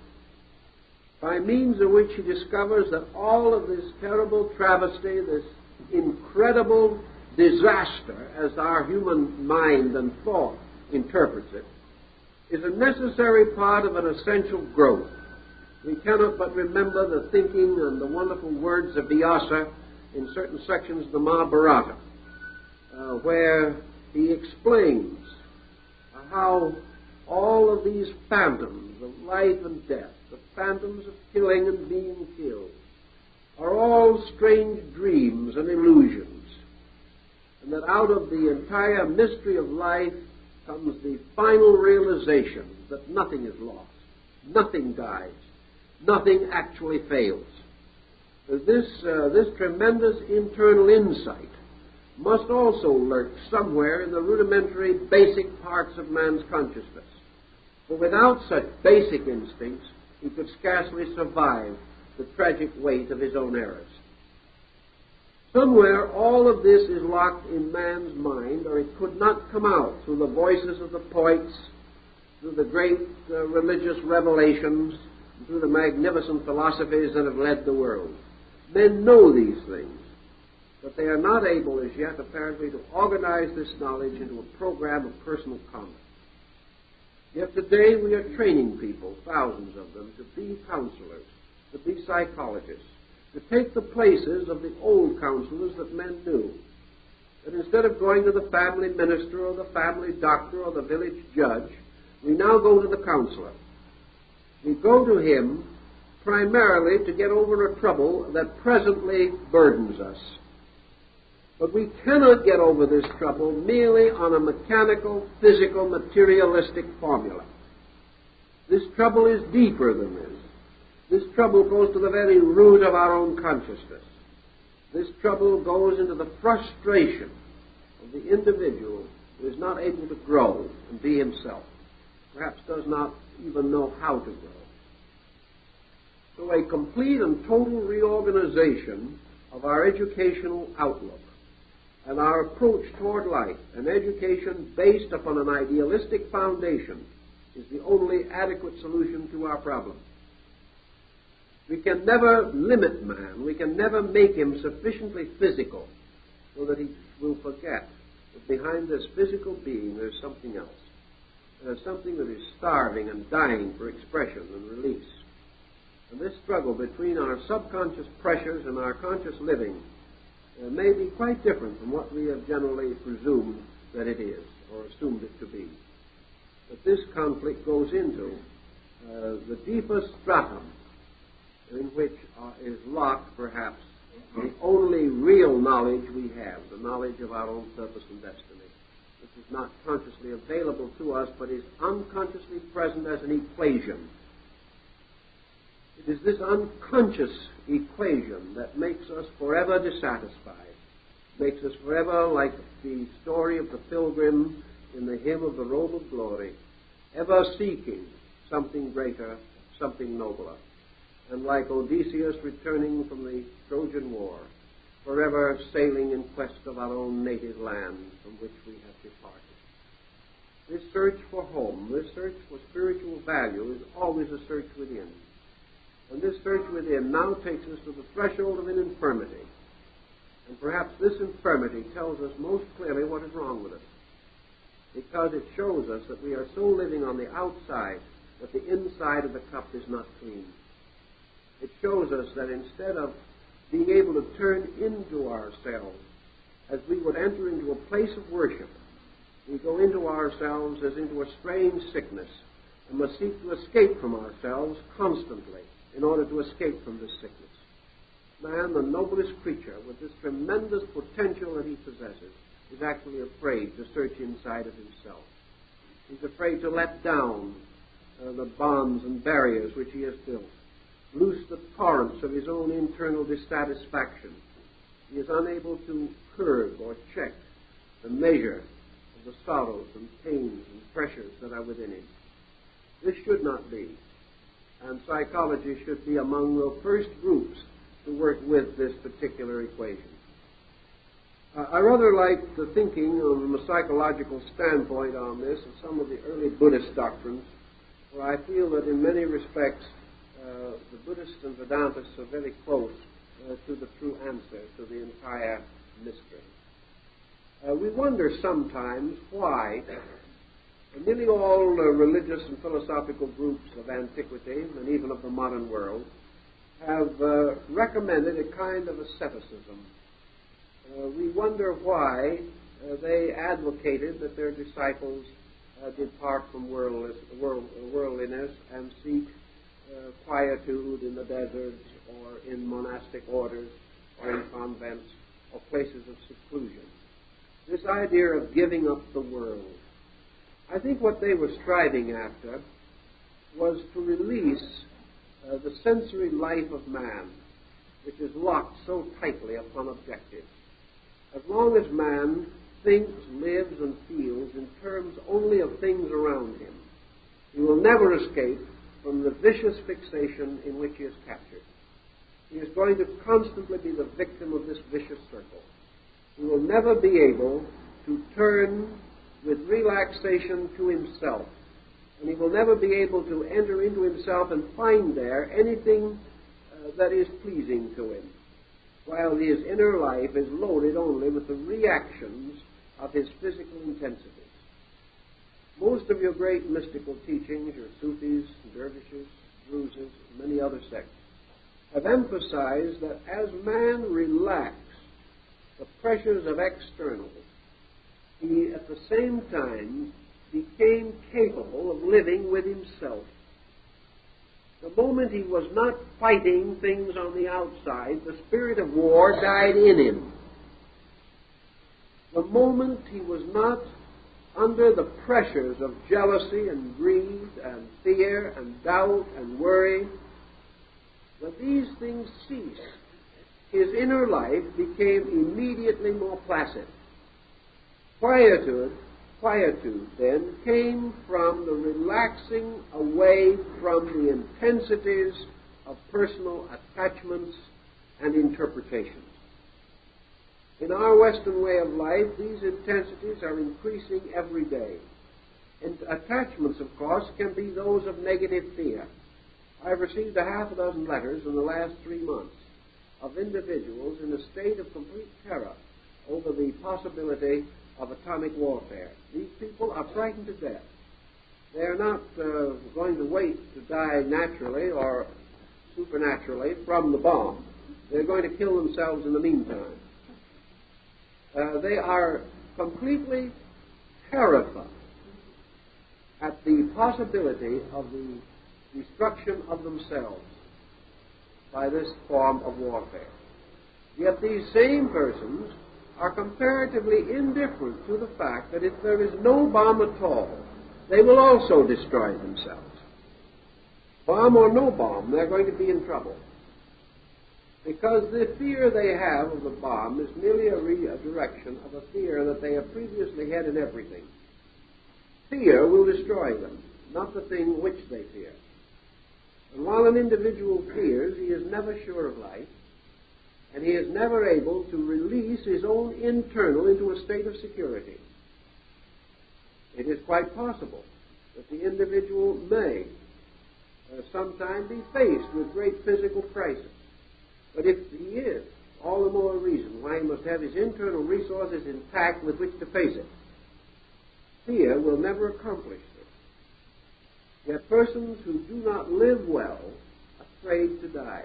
by means of which he discovers that all of this terrible travesty, this incredible disaster, as our human mind and thought interprets it, is a necessary part of an essential growth. We cannot but remember the thinking and the wonderful words of Vyasa in certain sections of the Mahabharata, uh, where he explains how all of these phantoms of life and death, the phantoms of killing and being killed, are all strange dreams and illusions, and that out of the entire mystery of life comes the final realization that nothing is lost, nothing dies, nothing actually fails this, uh, this tremendous internal insight must also lurk somewhere in the rudimentary basic parts of man's consciousness. For without such basic instincts, he could scarcely survive the tragic weight of his own errors. Somewhere all of this is locked in man's mind, or it could not come out through the voices of the poets, through the great uh, religious revelations, through the magnificent philosophies that have led the world. Men know these things, but they are not able as yet, apparently, to organize this knowledge into a program of personal conduct. Yet today we are training people, thousands of them, to be counselors, to be psychologists, to take the places of the old counselors that men knew. That instead of going to the family minister or the family doctor or the village judge, we now go to the counselor. We go to him primarily to get over a trouble that presently burdens us. But we cannot get over this trouble merely on a mechanical, physical, materialistic formula. This trouble is deeper than this. This trouble goes to the very root of our own consciousness. This trouble goes into the frustration of the individual who is not able to grow and be himself, perhaps does not even know how to grow. So a complete and total reorganization of our educational outlook and our approach toward life, an education based upon an idealistic foundation, is the only adequate solution to our problem. We can never limit man. We can never make him sufficiently physical so that he will forget that behind this physical being there's something else. There's something that is starving and dying for expression and release. And this struggle between our subconscious pressures and our conscious living uh, may be quite different from what we have generally presumed that it is or assumed it to be. But this conflict goes into uh, the deepest stratum in which uh, is locked, perhaps, the only real knowledge we have, the knowledge of our own purpose and destiny. This is not consciously available to us, but is unconsciously present as an equation. It is this unconscious equation that makes us forever dissatisfied, makes us forever like the story of the pilgrim in the hymn of the robe of glory, ever seeking something greater, something nobler and like Odysseus returning from the Trojan War, forever sailing in quest of our own native land from which we have departed. This search for home, this search for spiritual value is always a search within. And this search within now takes us to the threshold of an infirmity. And perhaps this infirmity tells us most clearly what is wrong with us. Because it shows us that we are so living on the outside that the inside of the cup is not clean it shows us that instead of being able to turn into ourselves as we would enter into a place of worship, we go into ourselves as into a strange sickness and must seek to escape from ourselves constantly in order to escape from this sickness. Man, the noblest creature with this tremendous potential that he possesses, is actually afraid to search inside of himself. He's afraid to let down uh, the bonds and barriers which he has built loose the torrents of his own internal dissatisfaction. He is unable to curb or check the measure of the sorrows and pains and pressures that are within him. This should not be. And psychology should be among the first groups to work with this particular equation. Uh, I rather like the thinking from a psychological standpoint on this of some of the early Buddhist doctrines, where I feel that in many respects Uh, the Buddhists and Vedantists are very close uh, to the true answer to the entire mystery. Uh, we wonder sometimes why nearly all uh, religious and philosophical groups of antiquity and even of the modern world have uh, recommended a kind of asceticism. we wonder why they advocated that their disciples depart from worldliness and seek uh, quietude in the deserts or in monastic orders or in convents or places of seclusion. This idea of giving up the world. I think what they were striving after was to release uh, the sensory life of man, which is locked so tightly upon objectives. As long as man thinks, lives, and feels in terms only of things around him, he will never escape from the vicious fixation in which he is captured. He is going to constantly be the victim of this vicious circle. He will never be able to turn with relaxation to himself. And he will never be able to enter into himself and find there anything uh, that is pleasing to him, while his inner life is loaded only with the reactions of his physical intensities. Most of your great mystical teachings, your Sufis, dervishes, Druzes, many other sects, have emphasized that as man relaxed the pressures of externals, he at the same time became capable of living with himself. The moment he was not fighting things on the outside, the spirit of war died in him. The moment he was not under the pressures of jealousy and greed and fear and doubt and worry, when these things ceased, his inner life became immediately more placid. Quietude, quietude then came from the relaxing away from the intensities of personal attachments and interpretations. In our Western way of life, these intensities are increasing every day. And attachments, of course, can be those of negative fear. I've received a half a dozen letters in the last three months of individuals in a state of complete terror over the possibility of atomic warfare. These people are frightened to death. They are not uh, going to wait to die naturally or supernaturally from the bomb. They're going to kill themselves in the meantime. Uh, they are completely terrified at the possibility of the destruction of themselves by this form of warfare. Yet these same persons are comparatively indifferent to the fact that if there is no bomb at all, they will also destroy themselves. Bomb or no bomb, they're going to be in trouble. Because the fear they have of the bomb is merely a redirection of a fear that they have previously had in everything. Fear will destroy them, not the thing which they fear. And while an individual fears, he is never sure of life, and he is never able to release his own internal into a state of security. It is quite possible that the individual may uh, sometime be faced with great physical crisis. But if he is, all the more reason why he must have his internal resources intact with which to face it. Fear will never accomplish this. Yet persons who do not live well are afraid to die.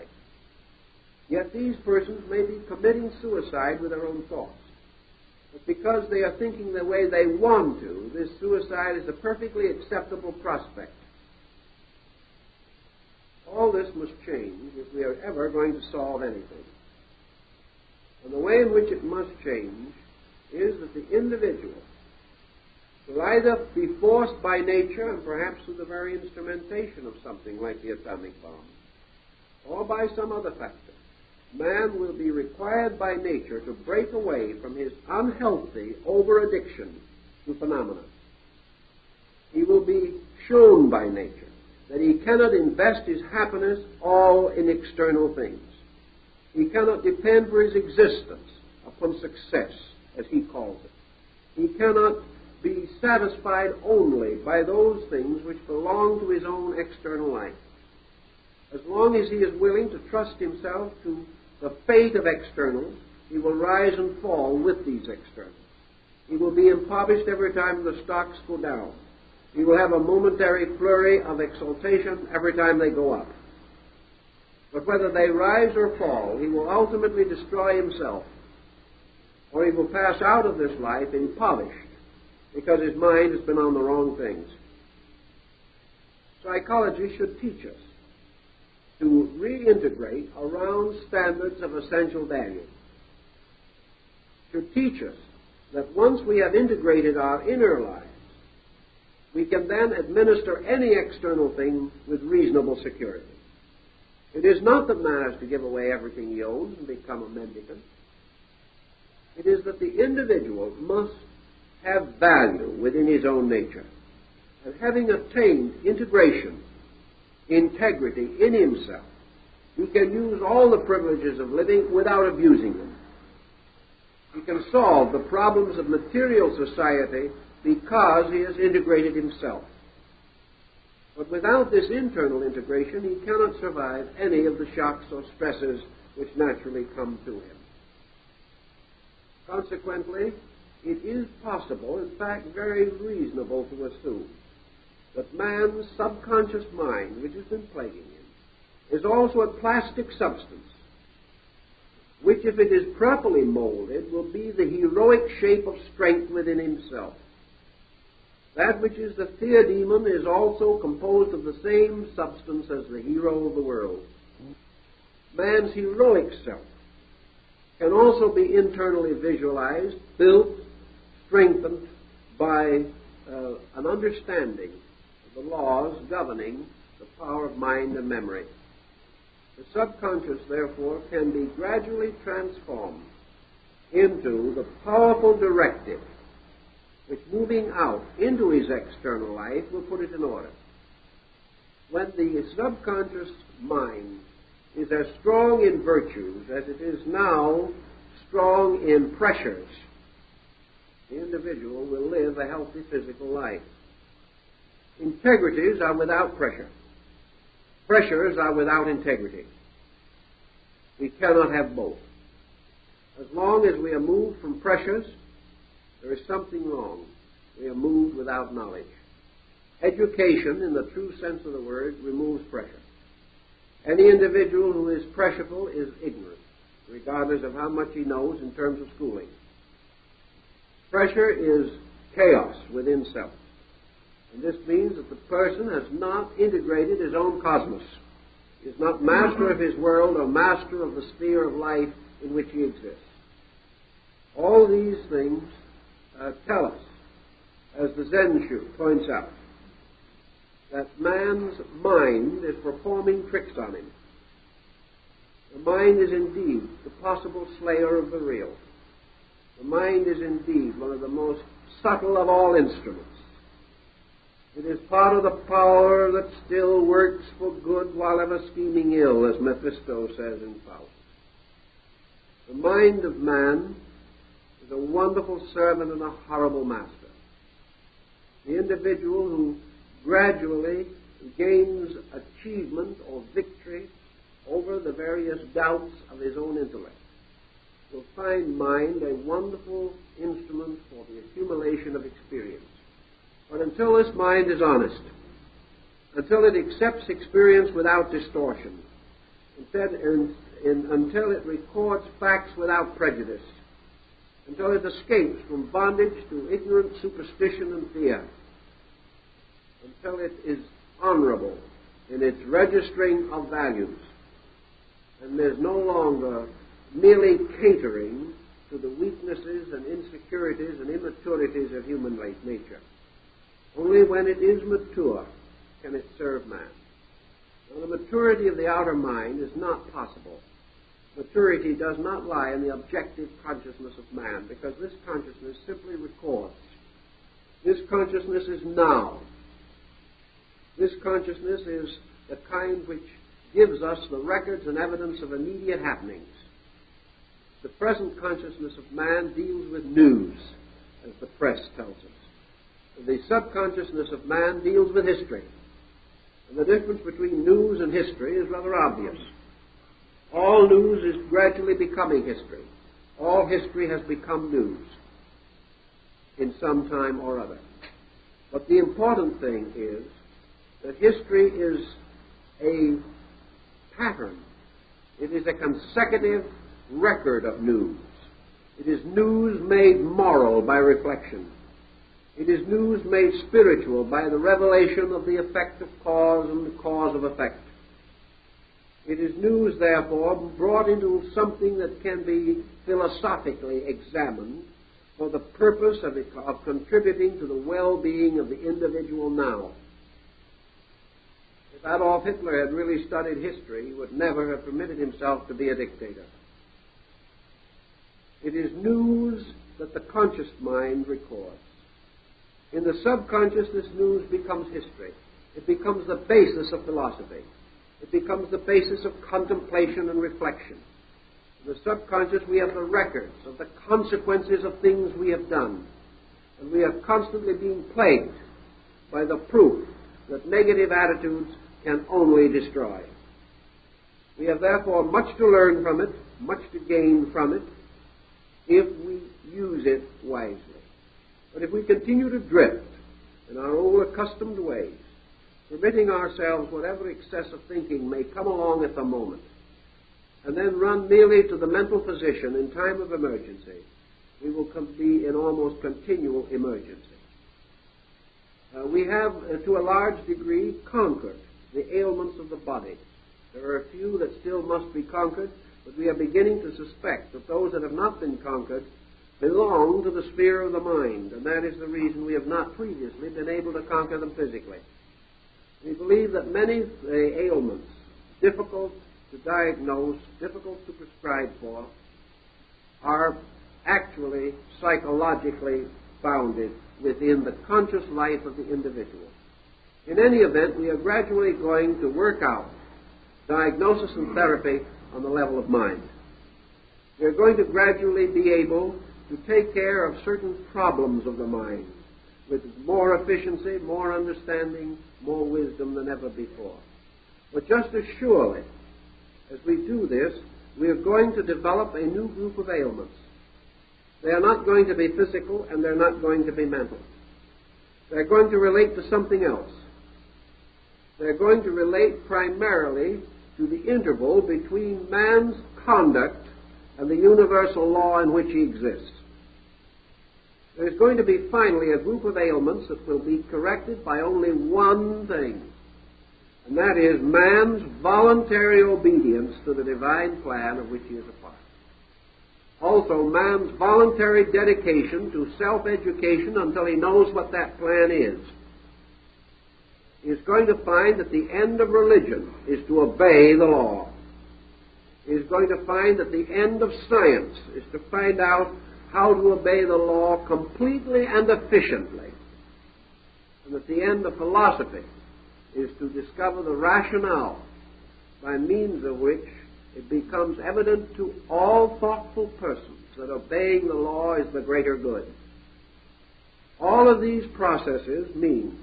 Yet these persons may be committing suicide with their own thoughts. But because they are thinking the way they want to, this suicide is a perfectly acceptable prospect. All this must change if we are ever going to solve anything. And the way in which it must change is that the individual will either be forced by nature and perhaps through the very instrumentation of something like the atomic bomb, or by some other factor. Man will be required by nature to break away from his unhealthy over addiction to phenomena. He will be shown by nature that he cannot invest his happiness all in external things. He cannot depend for his existence upon success, as he calls it. He cannot be satisfied only by those things which belong to his own external life. As long as he is willing to trust himself to the fate of externals, he will rise and fall with these externals. He will be impoverished every time the stocks go down. He will have a momentary flurry of exultation every time they go up. But whether they rise or fall, he will ultimately destroy himself, or he will pass out of this life impoverished because his mind has been on the wrong things. Psychology should teach us to reintegrate around standards of essential value. Should teach us that once we have integrated our inner lives, we can then administer any external thing with reasonable security. It is not that man has to give away everything he owns and become a mendicant. It is that the individual must have value within his own nature. And having attained integration integrity in himself, he can use all the privileges of living without abusing them. He can solve the problems of material society because he has integrated himself. But without this internal integration, he cannot survive any of the shocks or stresses which naturally come to him. Consequently, it is possible, in fact, very reasonable to assume that man's subconscious mind, which has been plaguing him, is also a plastic substance, which, if it is properly molded, will be the heroic shape of strength within himself. That which is the fear demon is also composed of the same substance as the hero of the world. Man's heroic self can also be internally visualized, built, strengthened by uh, an understanding of the laws governing the power of mind and memory. The subconscious, therefore, can be gradually transformed into the powerful directive which moving out into his external life will put it in order. When the subconscious mind is as strong in virtues as it is now strong in pressures, the individual will live a healthy physical life. Integrities are without pressure. Pressures are without integrity. We cannot have both. As long as we are moved from pressures there is something wrong. We are moved without knowledge. Education, in the true sense of the word, removes pressure. Any individual who is pressureful is ignorant, regardless of how much he knows in terms of schooling. Pressure is chaos within self. And this means that the person has not integrated his own cosmos. Is not master of his world or master of the sphere of life in which he exists. All these things uh, tell us, as the Zenshu points out, that man's mind is performing tricks on him. The mind is indeed the possible slayer of the real. The mind is indeed one of the most subtle of all instruments. It is part of the power that still works for good while ever scheming ill, as Mephisto says in Faust. The mind of man a wonderful servant and a horrible master. The individual who gradually gains achievement or victory over the various doubts of his own intellect will find mind a wonderful instrument for the accumulation of experience. But until this mind is honest, until it accepts experience without distortion, until it records facts without prejudice, until it escapes from bondage to ignorant superstition and fear, until it is honorable in its registering of values, and there's no longer merely catering to the weaknesses and insecurities and immaturities of human nature. Only when it is mature can it serve man. Now, the maturity of the outer mind is not possible maturity does not lie in the objective consciousness of man, because this consciousness simply records. This consciousness is now. This consciousness is the kind which gives us the records and evidence of immediate happenings. The present consciousness of man deals with news, as the press tells us. The subconsciousness of man deals with history. And the difference between news and history is rather obvious. All news is gradually becoming history. All history has become news in some time or other. But the important thing is that history is a pattern. It is a consecutive record of news. It is news made moral by reflection. It is news made spiritual by the revelation of the effect of cause and the cause of effect. It is news, therefore, brought into something that can be philosophically examined for the purpose of, of contributing to the well-being of the individual now. If Adolf Hitler had really studied history, he would never have permitted himself to be a dictator. It is news that the conscious mind records. In the subconscious, this news becomes history. It becomes the basis of philosophy. It becomes the basis of contemplation and reflection. In the subconscious, we have the records of the consequences of things we have done. And we are constantly being plagued by the proof that negative attitudes can only destroy. We have therefore much to learn from it, much to gain from it, if we use it wisely. But if we continue to drift in our old accustomed ways, permitting ourselves whatever excess of thinking may come along at the moment, and then run merely to the mental physician in time of emergency, we will be in almost continual emergency. Uh, we have, uh, to a large degree, conquered the ailments of the body. There are a few that still must be conquered, but we are beginning to suspect that those that have not been conquered belong to the sphere of the mind, and that is the reason we have not previously been able to conquer them physically. We believe that many uh, ailments, difficult to diagnose, difficult to prescribe for, are actually psychologically bounded within the conscious life of the individual. In any event, we are gradually going to work out diagnosis and therapy on the level of mind. We are going to gradually be able to take care of certain problems of the mind with more efficiency, more understanding, more wisdom than ever before. But just as surely as we do this, we are going to develop a new group of ailments. They are not going to be physical and they're not going to be mental. They're going to relate to something else. They're going to relate primarily to the interval between man's conduct and the universal law in which he exists. There's going to be finally a group of ailments that will be corrected by only one thing, and that is man's voluntary obedience to the divine plan of which he is a part. Also, man's voluntary dedication to self education until he knows what that plan is is going to find that the end of religion is to obey the law. Is going to find that the end of science is to find out how to obey the law completely and efficiently. And that the end of philosophy is to discover the rationale by means of which it becomes evident to all thoughtful persons that obeying the law is the greater good. All of these processes mean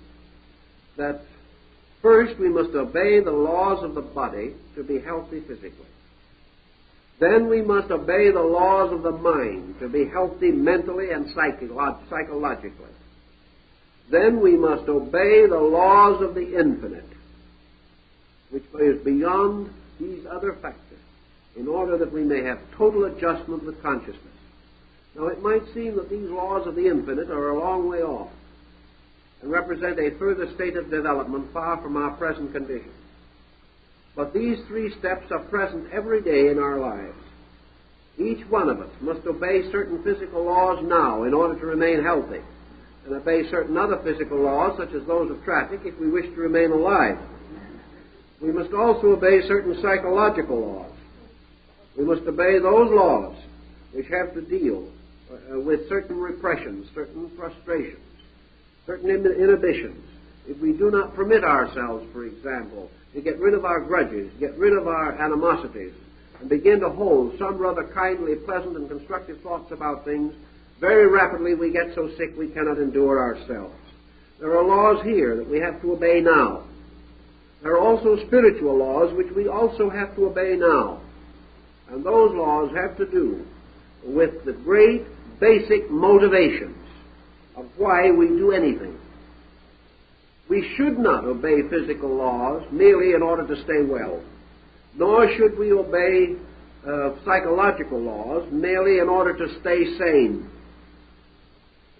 that first we must obey the laws of the body to be healthy physically. Then we must obey the laws of the mind to be healthy mentally and psychologically. Then we must obey the laws of the infinite, which is beyond these other factors, in order that we may have total adjustment with consciousness. Now, it might seem that these laws of the infinite are a long way off and represent a further state of development far from our present condition. But these three steps are present every day in our lives. Each one of us must obey certain physical laws now in order to remain healthy, and obey certain other physical laws, such as those of traffic, if we wish to remain alive. We must also obey certain psychological laws. We must obey those laws which have to deal uh, with certain repressions, certain frustrations, certain inhibitions. If we do not permit ourselves, for example, to get rid of our grudges, get rid of our animosities, and begin to hold some rather kindly, pleasant, and constructive thoughts about things, very rapidly we get so sick we cannot endure ourselves. There are laws here that we have to obey now. There are also spiritual laws which we also have to obey now. And those laws have to do with the great basic motivations of why we do anything. We should not obey physical laws merely in order to stay well, nor should we obey uh, psychological laws merely in order to stay sane.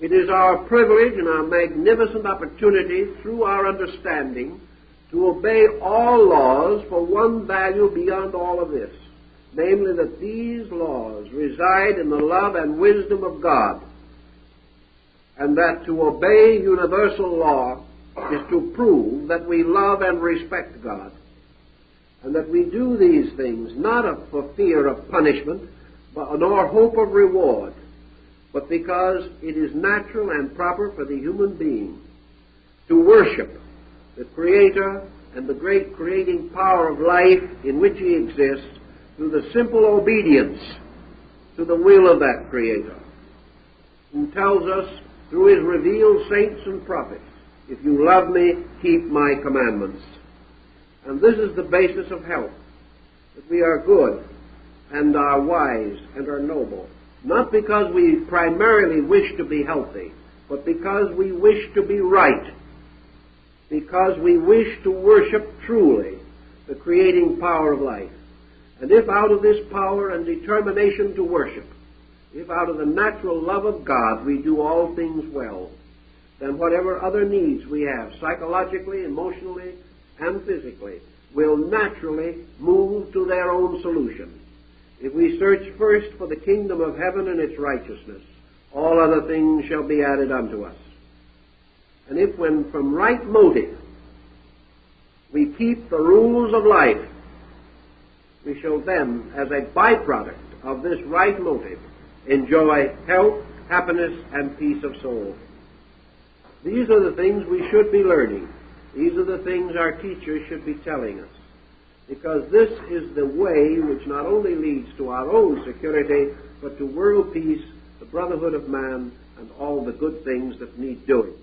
It is our privilege and our magnificent opportunity through our understanding to obey all laws for one value beyond all of this, namely that these laws reside in the love and wisdom of God and that to obey universal law is to prove that we love and respect God, and that we do these things not for fear of punishment, but, nor hope of reward, but because it is natural and proper for the human being to worship the Creator and the great creating power of life in which He exists through the simple obedience to the will of that Creator, who tells us through His revealed saints and prophets, if you love me, keep my commandments. And this is the basis of health, that we are good and are wise and are noble. Not because we primarily wish to be healthy, but because we wish to be right. Because we wish to worship truly the creating power of life. And if out of this power and determination to worship, if out of the natural love of God we do all things well, then whatever other needs we have, psychologically, emotionally, and physically, will naturally move to their own solution. If we search first for the kingdom of heaven and its righteousness, all other things shall be added unto us. And if when from right motive we keep the rules of life, we shall then, as a byproduct of this right motive, enjoy health, happiness, and peace of soul. These are the things we should be learning. These are the things our teachers should be telling us. Because this is the way which not only leads to our own security, but to world peace, the brotherhood of man, and all the good things that need doing.